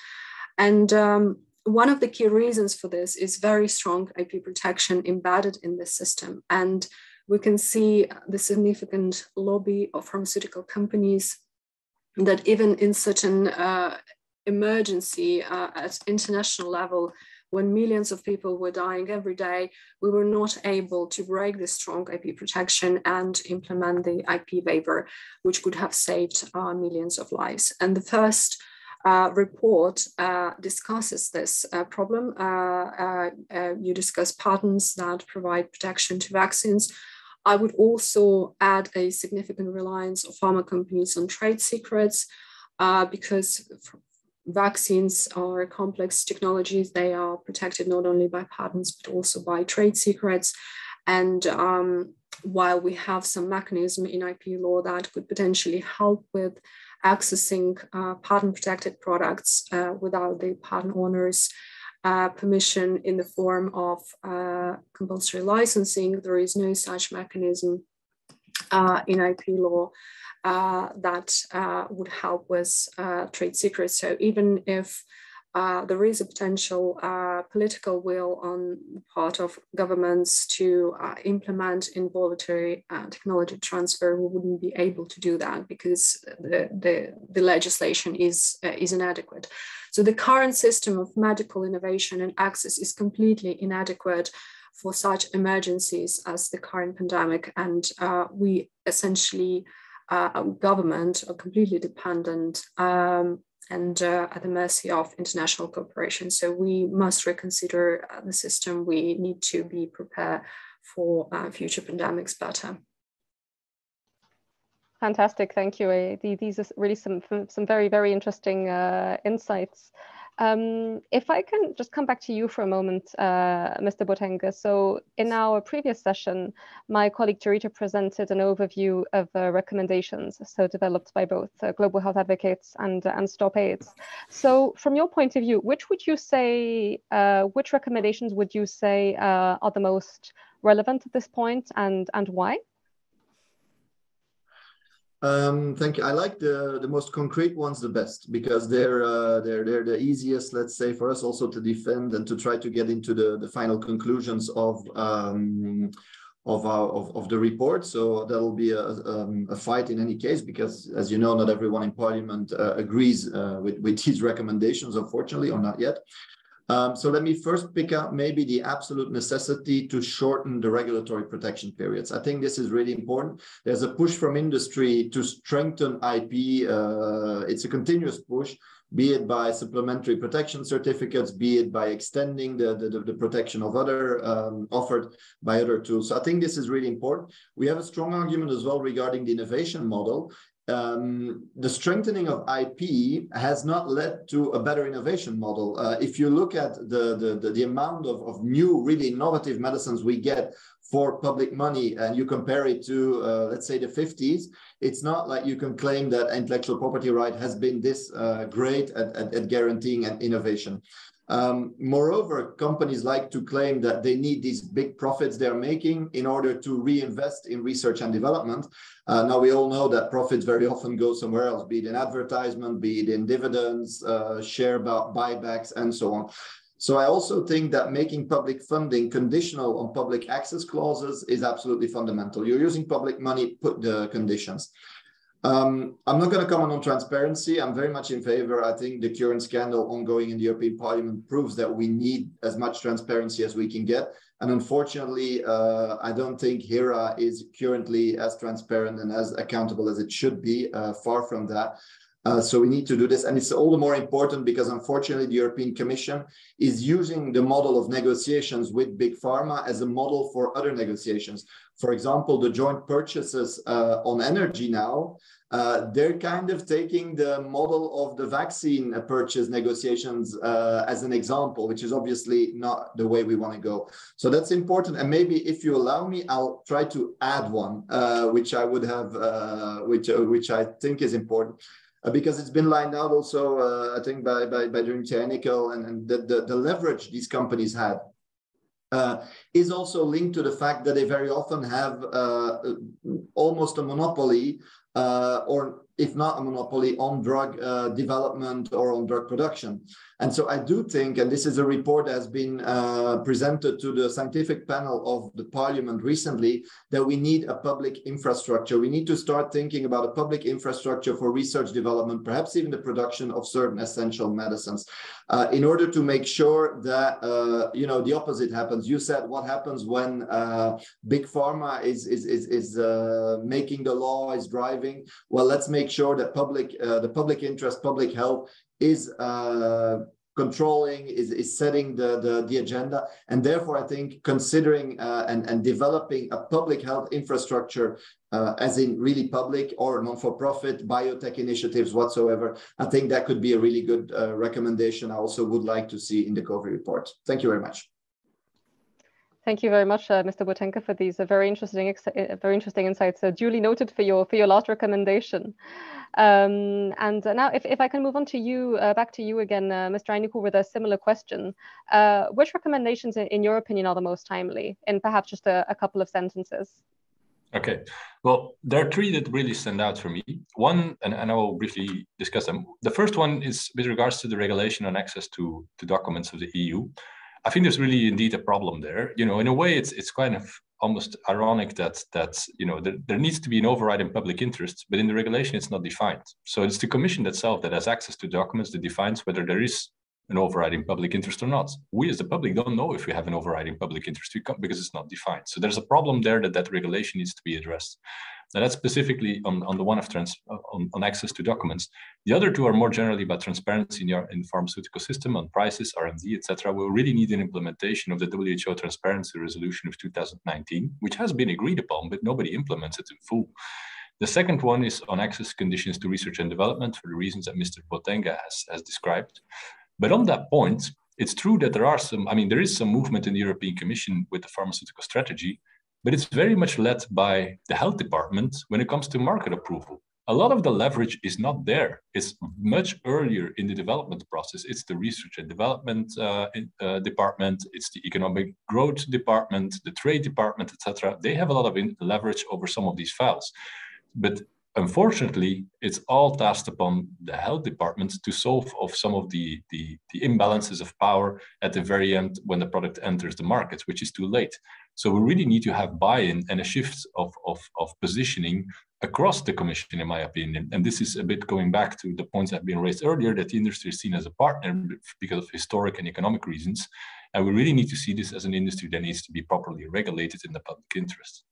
G: And um, one of the key reasons for this is very strong IP protection embedded in the system. And we can see the significant lobby of pharmaceutical companies that even in an uh, emergency uh, at international level, when millions of people were dying every day, we were not able to break the strong IP protection and implement the IP waiver, which could have saved uh, millions of lives. And the first uh, report uh, discusses this uh, problem. Uh, uh, you discuss patents that provide protection to vaccines. I would also add a significant reliance of pharma companies on trade secrets because vaccines are complex technologies. They are protected not only by patents, but also by trade secrets. And um, while we have some mechanism in IP law that could potentially help with accessing uh, patent protected products uh, without the patent owner's uh, permission in the form of uh, compulsory licensing, there is no such mechanism uh, in IP law that uh, would help with uh, trade secrets. So even if uh, there is a potential uh, political will on the part of governments to implement involuntary technology transfer, we wouldn't be able to do that because the, the, the legislation is, is inadequate. So the current system of medical innovation and access is completely inadequate for such emergencies as the current pandemic. And uh, we essentially uh, government are completely dependent um, and uh, at the mercy of international cooperation. So we must reconsider uh, the system. We need to be prepared for uh, future pandemics better.
A: Fantastic, thank you. These are really some some very very interesting uh, insights. Um, if I can just come back to you for a moment, uh, Mr. Botenga. So in our previous session, my colleague Charita presented an overview of uh, recommendations, so developed by both uh, Global Health Advocates and, uh, and STOPAIDS. So from your point of view, which would you say, uh, which recommendations would you say uh, are the most relevant at this point and, and why?
E: Um, thank you. I like the the most concrete ones the best because they're uh, they're they're the easiest, let's say, for us also to defend and to try to get into the the final conclusions of um, of, our, of, of the report. So that'll be a, um, a fight in any case, because as you know, not everyone in parliament uh, agrees uh, with, with these recommendations, unfortunately, or not yet. Um, so let me first pick up maybe the absolute necessity to shorten the regulatory protection periods. I think this is really important. There's a push from industry to strengthen IP. Uh, it's a continuous push be it by supplementary protection certificates, be it by extending the, the, the protection of other um, offered by other tools. So I think this is really important. We have a strong argument as well regarding the innovation model. Um, the strengthening of IP has not led to a better innovation model. Uh, if you look at the, the, the, the amount of, of new, really innovative medicines we get for public money and you compare it to, uh, let's say, the 50s, it's not like you can claim that intellectual property right has been this uh, great at, at, at, guaranteeing an innovation. Um, moreover, companies like to claim that they need these big profits they're making in order to reinvest in research and development. Uh, now, we all know that profits very often go somewhere else, be it in advertisement, be it in dividends, uh, share buybacks, and so on. So I also think that making public funding conditional on public access clauses is absolutely fundamental. You're using public money, put the conditions. Um, I'm not going to comment on transparency. I'm very much in favor. I think the current scandal ongoing in the European Parliament proves that we need as much transparency as we can get. And unfortunately, uh, I don't think HERA is currently as transparent and as accountable as it should be, uh, far from that. Uh, so we need to do this. And it's all the more important because unfortunately, the European Commission is using the model of negotiations with Big Pharma as a model for other negotiations. For example, the joint purchases uh, on energy now, uh, they're kind of taking the model of the vaccine purchase negotiations uh, as an example, which is obviously not the way we want to go. So that's important. And maybe if you allow me, I'll try to add one, uh, which I would have, which, which I think is important because it's been lined out also, uh, I think, by by, by during Nickel and, and the, the, the leverage these companies had uh, is also linked to the fact that they very often have uh, almost a monopoly uh, or if not a monopoly on drug uh, development or on drug production. And so I do think, and this is a report that has been uh, presented to the scientific panel of the parliament recently, that we need a public infrastructure. We need to start thinking about a public infrastructure for research development, perhaps even the production of certain essential medicines, uh, in order to make sure that, uh, you know, the opposite happens. You said what happens when uh, big pharma is, is, is, is uh, making the law, is driving. Well, let's make sure that public, the public interest, public health is uh, controlling, is, is setting the, the, the, agenda. And therefore, I think considering uh, and, and developing a public health infrastructure, uh, as in really public or non-for-profit biotech initiatives whatsoever, I think that could be a really good uh, recommendation I also would like to see in the COVID report. Thank you very much.
A: Thank you very much, uh, Mr. Botenga, for these uh, very interesting, uh, very interesting insights. Uh, duly noted for your for your last recommendation. Um, and uh, now, if, if I can move on to you, uh, back to you again, uh, Mr. Eynikel, with a similar question. Uh, which recommendations, in, in, your opinion, are the most timely? In perhaps just a, a couple of sentences.
F: Okay, well, there are three that really stand out for me. One, and, and I will briefly discuss them. The first one is with regards to the regulation on access to, to documents of the EU. I think there's really indeed a problem there. You know, in a way, it's it's kind of almost ironic that that you know there, there needs to be an override in public interest, but in the regulation it's not defined. So it's the Commission itself that has access to documents that defines whether there is an overriding public interest or not. We as the public don't know if we have an overriding public interest because it's not defined. So there's a problem there that that regulation needs to be addressed. Now that's specifically on, on the one of trans, on, on access to documents. The other two are more generally about transparency in, your, in pharmaceutical system, on prices, R&D, etc. We really need an implementation of the WHO Transparency Resolution of 2019, which has been agreed upon, but nobody implements it in full. The second one is on access conditions to research and development for the reasons that Mr. Botenga has, has described. But on that point, it's true that there are some, I mean, there is some movement in the European Commission with the pharmaceutical strategy, but it's very much led by the health department when it comes to market approval. A lot of the leverage is not there. It's much earlier in the development process. It's the research and development uh, uh, department, it's the economic growth department, the trade department, etc. They have a lot of leverage over some of these files. But Unfortunately, it's all tasked upon the health department to solve of some of the, the, the imbalances of power at the very end when the product enters the market, which is too late. So we really need to have buy-in and a shift of, of, of positioning across the commission, in my opinion. And this is a bit going back to the points that have been raised earlier that the industry is seen as a partner because of historic and economic reasons. And we really need to see this as an industry that needs to be properly regulated in the public interest.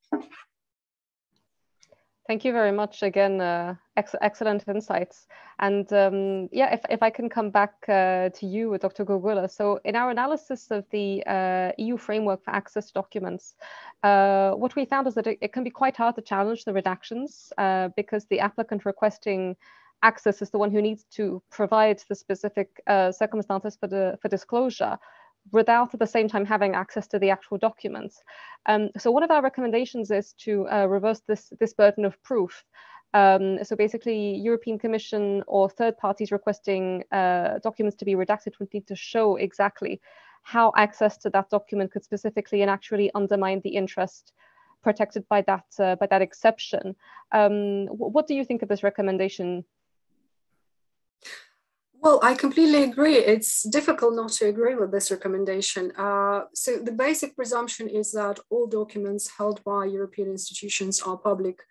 A: Thank you very much again. Uh, ex excellent insights. And um, yeah, if, if I can come back uh, to you, Dr. Gurgula. So in our analysis of the uh, EU framework for access to documents, uh, what we found is that it, it, can be quite hard to challenge the redactions uh, because the applicant requesting access is the one who needs to provide the specific uh, circumstances for, the, for disclosure without at the same time having access to the actual documents. Um, so one of our recommendations is to uh, reverse this, this burden of proof. Um, so basically, European Commission or third parties requesting uh, documents to be redacted would need to show exactly how access to that document could specifically and actually undermine the interest protected by that uh, by that exception. Um, what do you think of this recommendation?
G: Well, I completely agree. It's difficult not to agree with this recommendation. Uh, so the basic presumption is that all documents held by European institutions are public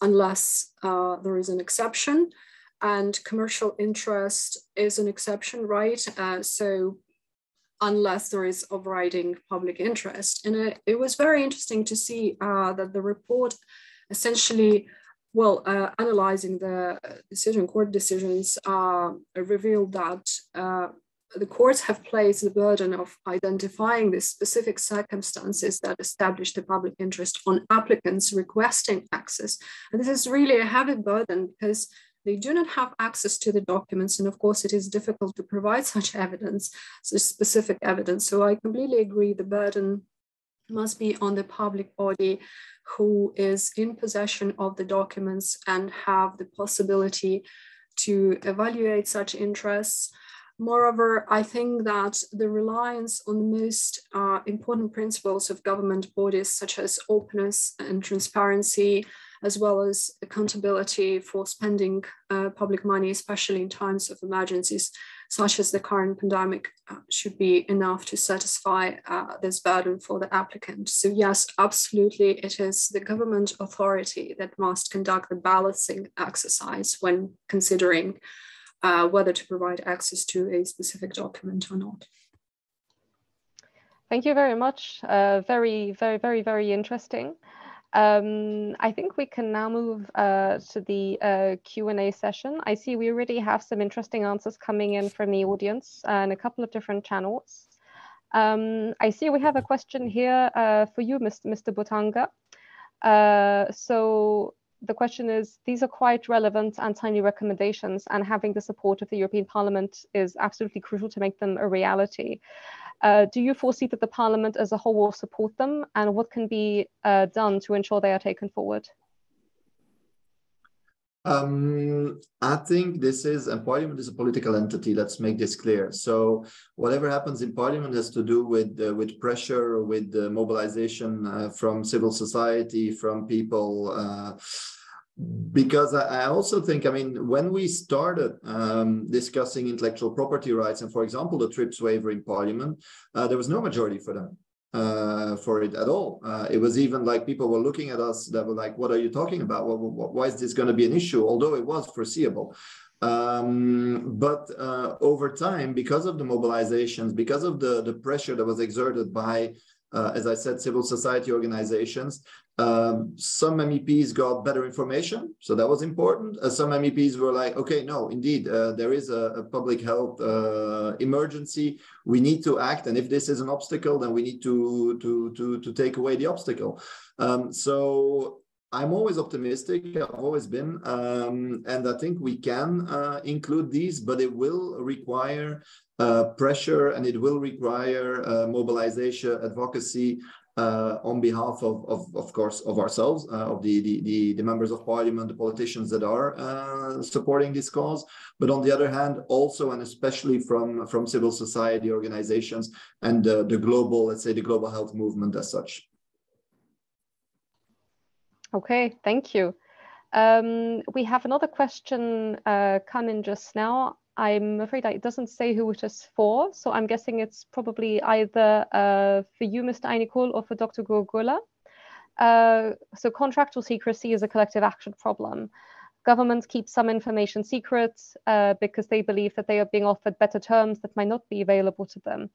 G: unless uh, there is an exception. And commercial interest is an exception, right? Uh, so unless there is overriding public interest. And it, it was very interesting to see uh, that the report essentially well, uh, analyzing the decision, court decisions uh, revealed that uh, the courts have placed the burden of identifying the specific circumstances that establish the public interest on applicants requesting access. And this is really a heavy burden because they do not have access to the documents. And of course, it is difficult to provide such evidence, such specific evidence. So I completely agree the burden must be on the public body who is in possession of the documents and have the possibility to evaluate such interests. Moreover, I think that the reliance on the most uh, important principles of government bodies, such as openness and transparency, as well as accountability for spending uh, public money, especially in times of emergencies, such as the current pandemic uh, should be enough to satisfy uh, this burden for the applicant. So yes, absolutely, it is the government authority that must conduct the balancing exercise when considering uh, whether to provide access to a specific document or not.
A: Thank you very much. Uh, very, very, very, very interesting. Um, I think we can now move uh, to the uh, Q&A session. I see we already have some interesting answers coming in from the audience and a couple of different channels. Um, I see we have a question here uh, for you, Mr. Botenga. Uh, so the question is, these are quite relevant and timely recommendations and having the support of the European Parliament is absolutely crucial to make them a reality. Uh, do you foresee that the Parliament as a whole will support them and what can be uh, done to ensure they are taken forward?
E: Um, I think this is, and Parliament is a political entity. Let's make this clear. So whatever happens in Parliament has to do with uh, with pressure, with mobilization uh, from civil society, from people uh, because I also think, I mean, when we started um, discussing intellectual property rights, and for example, the TRIPS waiver in Parliament, uh, there was no majority for them. Uh, for it at all. Uh, it was even like people were looking at us that were like, what are you talking about? why is this going to be an issue? Although it was foreseeable. Um, but uh, over time, because of the mobilizations, because of the, the pressure that was exerted by as I said, civil society organizations. Um, some MEPs got better information, so that was important. Uh, some MEPs were like, okay, no, indeed, uh, there is a, a public health uh, emergency. We need to act, and if this is an obstacle, then we need to to to to take away the obstacle. Um, so I'm always optimistic. I've always been, um, and I think we can uh, include these, but it will require uh, pressure and it will require uh, mobilization, advocacy uh, on behalf of, of, of course, of ourselves, uh, of the, the, the, members of parliament, the politicians that are uh, supporting this cause. But on the other hand, also and especially from, from civil society organizations and the global, let's say, the global health movement as such.
A: Okay, thank you. Um, we have another question uh, come in just now. I'm afraid it doesn't say who it is for, so I'm guessing it's probably either uh, for you, Mr. Eynikel, or for Dr. Gurgula. Uh, so contractual secrecy is a collective action problem. Governments keep some information secret uh, because they believe that they are being offered better terms that might not be available to them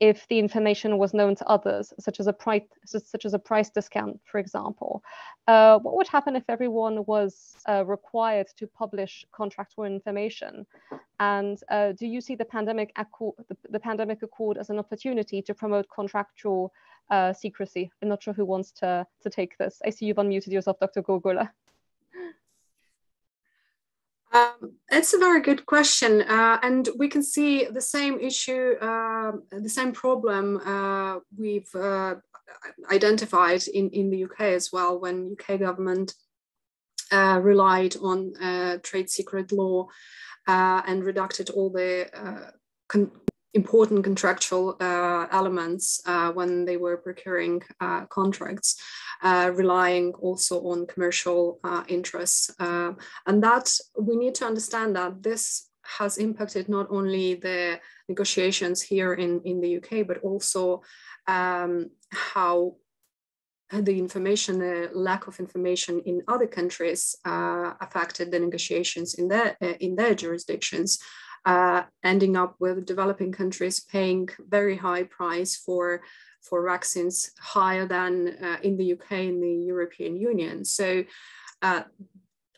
A: if the information was known to others, such as a price, such as a price discount, for example. Uh, what would happen if everyone was uh, required to publish contractual information? And uh, do you see the pandemic, accord, the, the, pandemic accord as an opportunity to promote contractual uh, secrecy? I'm not sure who wants to, to take this. I see you've unmuted yourself, Dr. Gurgula.
G: Um, it's a very good question, uh, and we can see the same issue, uh, the same problem uh, we've uh, identified in, in the UK as well when UK government uh, relied on uh, trade secret law and redacted all the important contractual elements when they were procuring contracts uh, relying also on commercial uh, interests. Uh, and that we need to understand that this has impacted not only the negotiations here in, in the UK, but also um, how the information, the lack of information in other countries uh, affected the negotiations in their, uh, in their jurisdictions, uh, ending up with developing countries paying very high price for for vaccines higher than uh, in the UK in the European Union. So uh,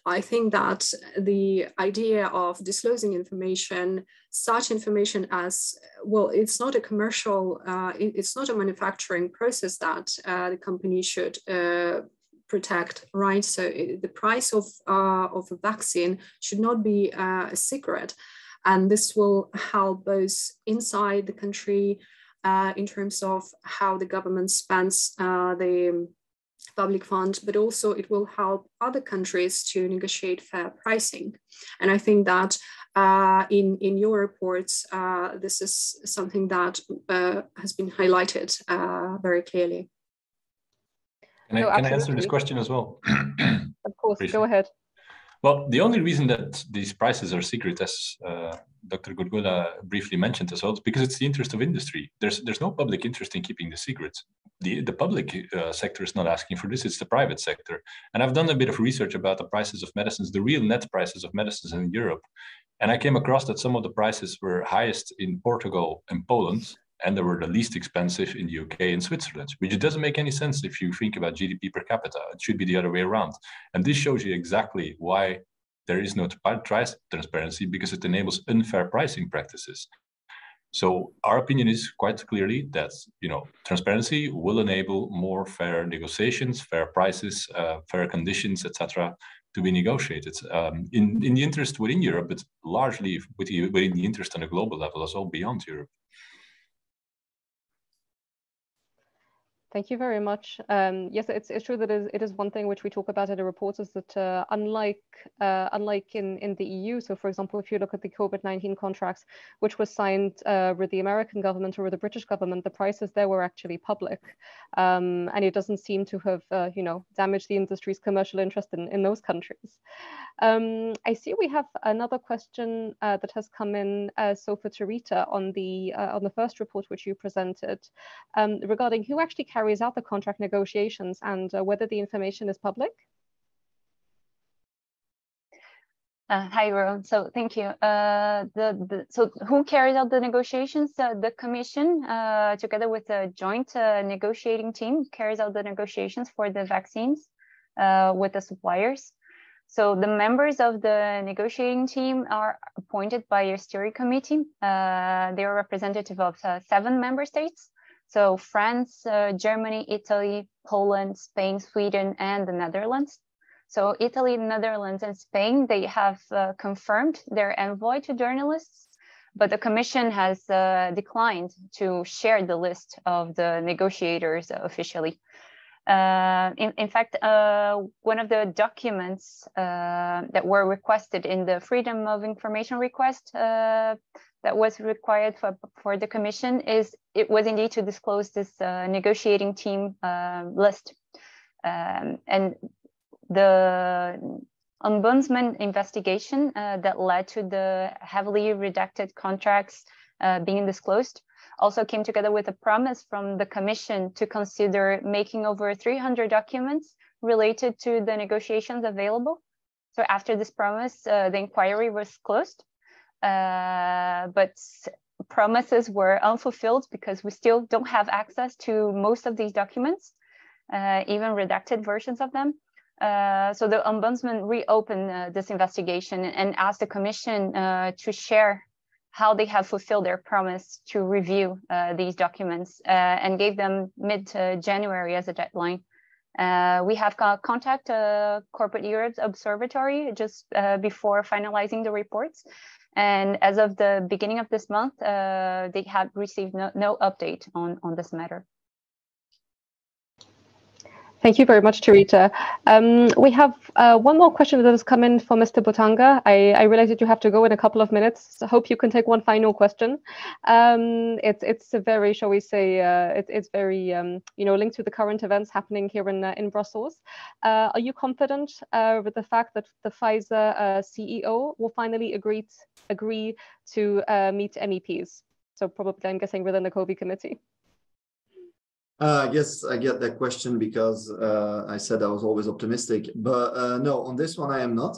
G: I think that the idea of disclosing information, such information as well, it's not a commercial, uh, it, it's not a manufacturing process that uh, the company should uh, protect, right? So it, the price of, uh, of a vaccine should not be a secret. And this will help both inside the country uh, in terms of how the government spends uh, the public fund, but also it will help other countries to negotiate fair pricing. And I think that uh, in, in your reports, uh, this is something that uh, has been highlighted uh, very clearly.
F: Can I, no, can I answer this question as well?
A: of course, go ahead.
F: Well, the only reason that these prices are secret, as uh, Dr. Gurgula briefly mentioned as well, is because it's the interest of industry. There's there's no public interest in keeping the secrets. The the public uh, sector is not asking for this; it's the private sector. And I've done a bit of research about the prices of medicines, the real net prices of medicines in Europe, and I came across that some of the prices were highest in Portugal and Poland, and they were the least expensive in the UK and Switzerland, which doesn't make any sense if you think about GDP per capita. It should be the other way around. And this shows you exactly why there is no price transparency because it enables unfair pricing practices. So our opinion is quite clearly that you know transparency will enable more fair negotiations, fair prices, uh, fair conditions, etc., to be negotiated um, in in the interest within Europe, but largely within the interest on a global level as well beyond Europe.
A: Thank you very much. Um, yes, it's, it's true that it is, one thing which we talk about in the reports is that uh, unlike uh, unlike in, in the EU, so for example, if you look at the COVID-19 contracts, which was signed uh, with the American government or with the British government, the prices there were actually public. Um, and it doesn't seem to have, uh, you know, damaged the industry's commercial interest in, in those countries. Um, I see we have another question uh, that has come in, uh, so for Tarita on the, on the first report which you presented um, regarding who actually carries carries out the contract negotiations and uh, whether the information is public?
C: Uh, hi, Rowan. So thank you. Uh, the, the, so who carries out the negotiations? Uh, the Commission, uh, together with a joint uh, negotiating team, carries out the negotiations for the vaccines uh, with the suppliers. So the members of the negotiating team are appointed by a steering committee. they are representative of seven member states. So France, uh, Germany, Italy, Poland, Spain, Sweden, and the Netherlands. So Italy, Netherlands, and Spain, they have uh, confirmed their envoy to journalists, but the Commission has uh, declined to share the list of the negotiators officially. Uh, in, in, fact, uh, one of the documents uh, that were requested in the Freedom of Information request uh, that was required for, for the Commission is it was indeed to disclose this uh, negotiating team uh, list. Um, and the ombudsman investigation uh, that led to the heavily redacted contracts uh, being disclosed also came together with a promise from the commission to consider making over 300 documents related to the negotiations available. So after this promise, uh, the inquiry was closed, uh, but promises were unfulfilled because we still don't have access to most of these documents, uh, even redacted versions of them. Uh, so the ombudsman reopened uh, this investigation and asked the commission uh, to share how they have fulfilled their promise to review uh, these documents and gave them mid-January as a deadline. We have contact Corporate Europe's Observatory just before finalizing the reports. And as of the beginning of this month, uh, they have received no, no update on, on this matter.
A: Thank you very much, Charita. Um, we have uh, one more question that has come in for Mr. Botenga. I, I, realize that you have to go in a couple of minutes. So hope you can take one final question. Um, it's it's a very, shall we say, uh, it, it's very um, you know linked to the current events happening here in uh, in Brussels. Uh, are you confident uh, with the fact that the Pfizer uh, CEO will finally agree agree to meet MEPs? So probably, I'm guessing within the COVI committee.
E: Uh, yes, I get that question because uh, I said I was always optimistic, but uh, no, on this one I am not.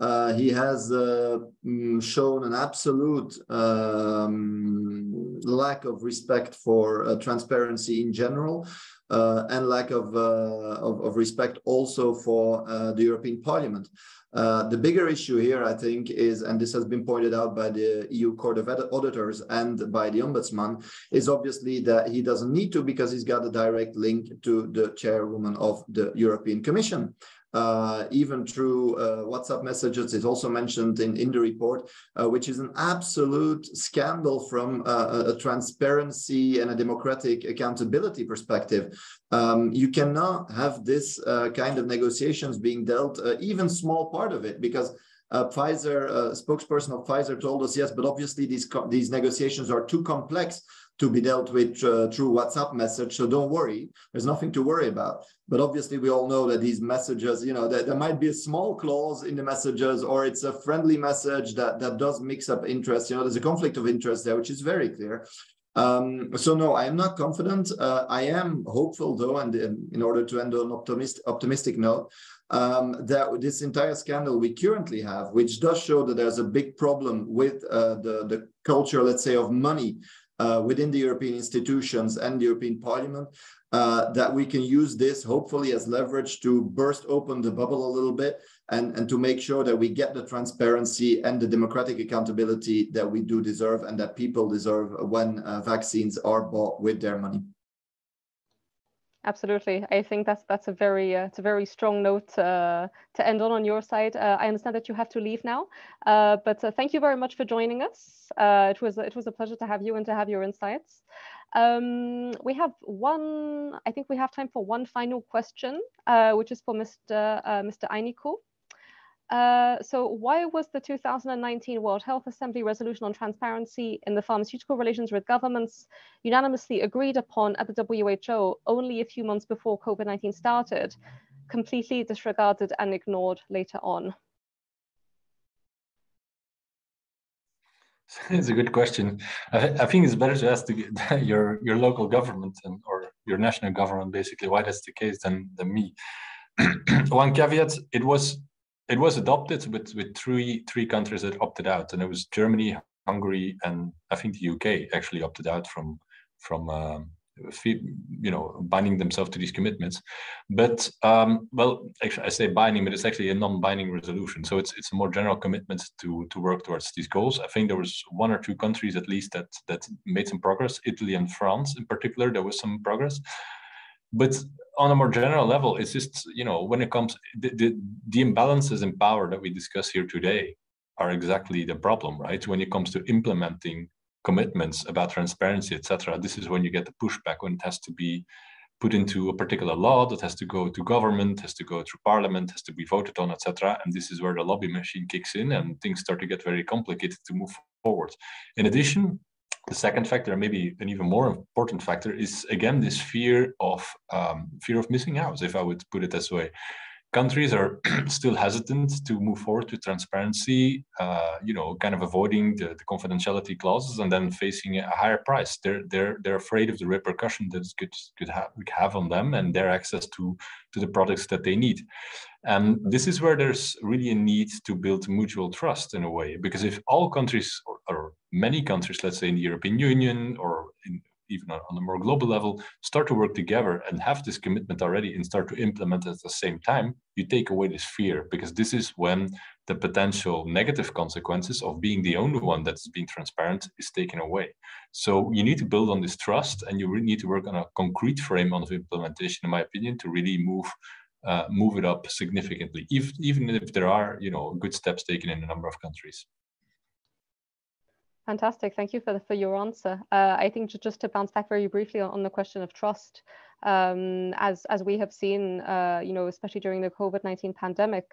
E: Uh, he has uh, mm, shown an absolute um, lack of respect for uh, transparency in general, Uh, and lack of, uh, of, of respect also for uh, the European Parliament. Uh, the bigger issue here, I think, is, and this has been pointed out by the EU Court of Auditors and by the Ombudsman, is obviously that he doesn't need to because he's got a direct link to the chairwoman of the European Commission uh, even through uh, WhatsApp messages. It's also mentioned in, in the report, uh, which is an absolute scandal from uh, a, transparency and a democratic accountability perspective. Um, you cannot have this uh, kind of negotiations being dealt, uh, even small part of it, because uh, Pfizer, uh, spokesperson of Pfizer told us, yes, but obviously these, these negotiations are too complex to be dealt with uh, through WhatsApp message. So don't worry, there's nothing to worry about. But obviously, we all know that these messages, you know, that there might be a small clause in the messages, or it's a friendly message that that does mix up interest. You know, there's a conflict of interest there, which is very clear. Um, so no, I am not confident. Uh, I am hopeful, though, and in, in order to end on optimist, optimistic note, um, that this entire scandal we currently have, which does show that there's a big problem with uh, the the culture, let's say, of money uh, within the European institutions and the European Parliament, uh, that we can use this hopefully as leverage to burst open the bubble a little bit and, and to make sure that we get the transparency and the democratic accountability that we do deserve and that people deserve when uh, vaccines are bought with their money.
A: Absolutely, I think that's that's a very uh, it's a very strong note uh, to end on on your side. Uh, I understand that you have to leave now, uh, but uh, thank you very much for joining us. Uh, it was it was a pleasure to have you and to have your insights. Um, we have one. I think we have time for one final question, which is for Mr. Mr. Eynikel. Uh, so why was the 2019 World Health Assembly resolution on transparency in the pharmaceutical relations with governments unanimously agreed upon at the WHO only a few months before COVID-19 started, completely disregarded and ignored later on?
F: It's a good question. I, I think it's better to ask the, your your local government and or your national government basically why that's the case than than me. One caveat: it was it was adopted with with three three countries that opted out, and it was Germany, Hungary, and I think the UK actually opted out from from um, you know binding themselves to these commitments. But um, well, actually, I say binding, but it's actually a non-binding resolution. So it's it's a more general commitment to to work towards these goals. I think there was one or two countries at least that that made some progress. Italy and France, in particular, there was some progress but on a more general level, it's just you know when it comes the, the, the imbalances in power that we discuss here today are exactly the problem, right? When it comes to implementing commitments about transparency, etc., this is when you get the pushback when it has to be put into a particular law that has to go to government, has to go through parliament, has to be voted on, etc. And this is where the lobby machine kicks in, and things start to get very complicated to move forward. In addition, the second factor, maybe an even more important factor, is again this fear of um, fear of missing out, if I would put it this way. countries are still hesitant to move forward to transparency, uh, you know, kind of avoiding the, the, confidentiality clauses and then facing a higher price. They're they're they're afraid of the repercussion that could could have, have on them and their access to to the products that they need. And this is where there's really a need to build mutual trust in a way, because if all countries or, or many countries, let's say in the European Union or in even on a more global level, start to work together and have this commitment already and start to implement at the same time, you take away this fear because this is when the potential negative consequences of being the only one that's being transparent is taken away. So you need to build on this trust and you really need to work on a concrete frame of implementation, in my opinion, to really move uh, move it up significantly, if, even if there are you know good steps taken in a number of countries.
A: Fantastic. Thank you for, the, for your answer. Uh, I think just to bounce back very briefly on, on the question of trust, um, as, as we have seen, uh, you know, especially during the COVID-19 pandemic,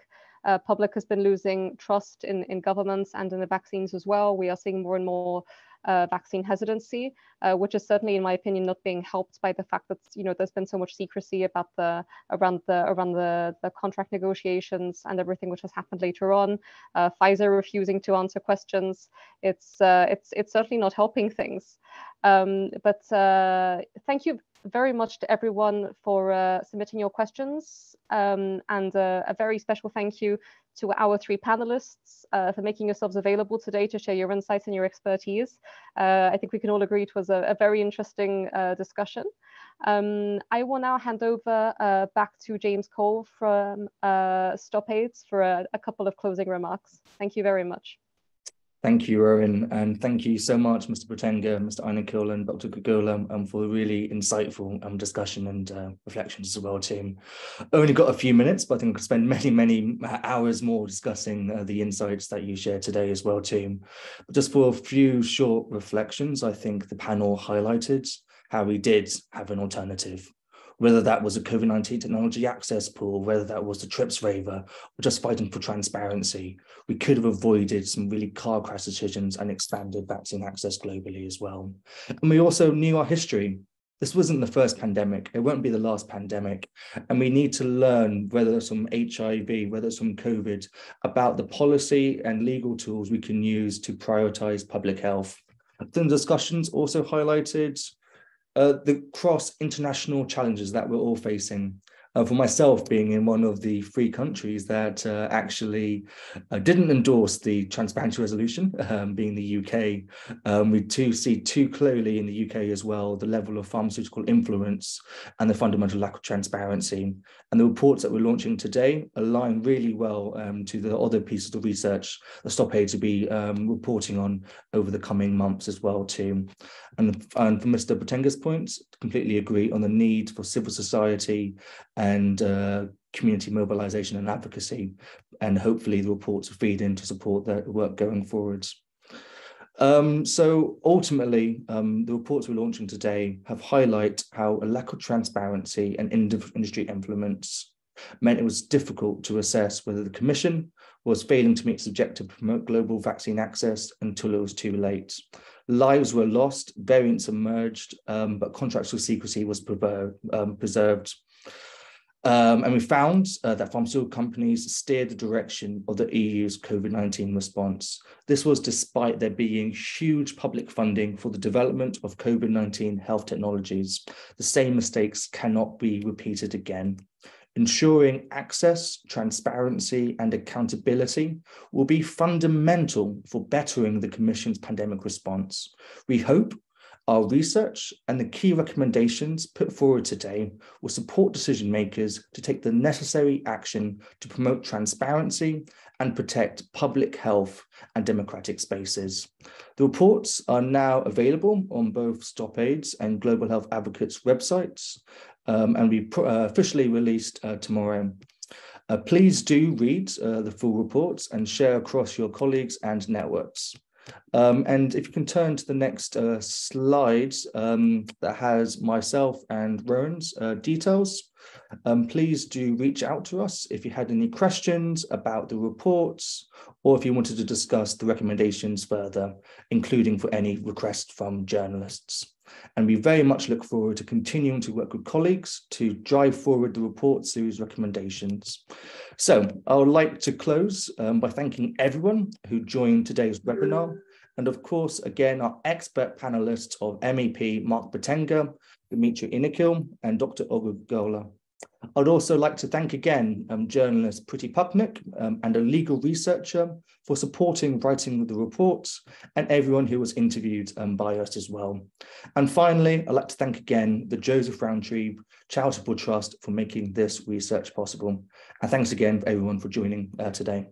A: uh, public has been losing trust in, in governments and in the vaccines as well. We are seeing more and more uh, vaccine hesitancy, uh, which is certainly, in my opinion, not being helped by the fact that you know there's been so much secrecy about the around the around the, the contract negotiations and everything which has happened later on. Uh, Pfizer refusing to answer questions. It's uh, it's it's certainly not helping things. Um, but uh, thank you very much to everyone for uh, submitting your questions. Um, and uh, a very special thank you to our three panelists uh, for making yourselves available today to share your insights and your expertise. Uh, I think we can all agree it was a, a very interesting uh, discussion. Um, I will now hand over uh, back to James Cole from StopAIDS for a, a couple of closing remarks. Thank you very much.
B: Thank you, Rowan, and thank you so much, Mr. Botenga, Mr. Eynikel, and Dr. Gurgula, um, for the really insightful um, discussion and uh, reflections as well, team. Only got a few minutes, but I think I could spend many, many hours more discussing uh, the insights that you shared today as well, team. But just for a few short reflections, I think the panel highlighted how we did have an alternative whether that was a COVID 19 technology access pool, whether that was the TRIPS waiver, or just fighting for transparency, we could have avoided some really car crash decisions and expanded vaccine access globally as well. And we also knew our history. This wasn't the first pandemic, it won't be the last pandemic. And we need to learn, whether it's from HIV, whether it's from COVID, about the policy and legal tools we can use to prioritize public health. The discussions also highlighted uh, the cross international challenges that we're all facing. Uh, for myself, being in one of the three countries that uh, actually uh, didn't endorse the transparency resolution, um, being the UK, um, we too see too clearly in the UK as well the level of pharmaceutical influence and the fundamental lack of transparency. And the reports that we're launching today align really well um, to the other pieces of research the StopAIDS will be um, reporting on over the coming months as well too. And, and for Mr. Botenga's points, completely agree on the need for civil society and uh, community mobilization and advocacy. And hopefully the reports will feed in to support that work going forwards. Um, so ultimately, um, the reports we're launching today have highlight how a lack of transparency and industry influence meant it was difficult to assess whether the Commission was failing to meet its objective to promote global vaccine access until it was too late. Lives were lost, variants emerged, um, but contractual secrecy was um, preserved. Um, and we found uh, that pharmaceutical companies steered the direction of the EU's COVID 19 response. This was despite there being huge public funding for the development of COVID 19 health technologies. The same mistakes cannot be repeated again. Ensuring access, transparency, and accountability will be fundamental for bettering the Commission's pandemic response. We hope our research and the key recommendations put forward today will support decision makers to take the necessary action to promote transparency and protect public health and democratic spaces. The reports are now available on both StopAIDS and Global Health Advocates websites um, and be uh, officially released uh, tomorrow. Uh, please do read uh, the full reports and share across your colleagues and networks. Um, and if you can turn to the next uh, slide um, that has myself and Rowan's uh, details. Um, please do reach out to us if you had any questions about the reports or if you wanted to discuss the recommendations further, including for any requests from journalists. And we very much look forward to continuing to work with colleagues to drive forward the report series recommendations. So I would like to close um, by thanking everyone who joined today's webinar. And of course, again, our expert panelists of MEP Marc Botenga, Dimitri Eynikel, and Dr. Olga Gurgula. I'd also like to thank again um, journalist Priti Patnaik um, and a legal researcher for supporting writing the reports and everyone who was interviewed um, by us as well. And finally, I'd like to thank again the Joseph Rowntree Charitable Trust for making this research possible. And thanks again everyone for joining uh, today.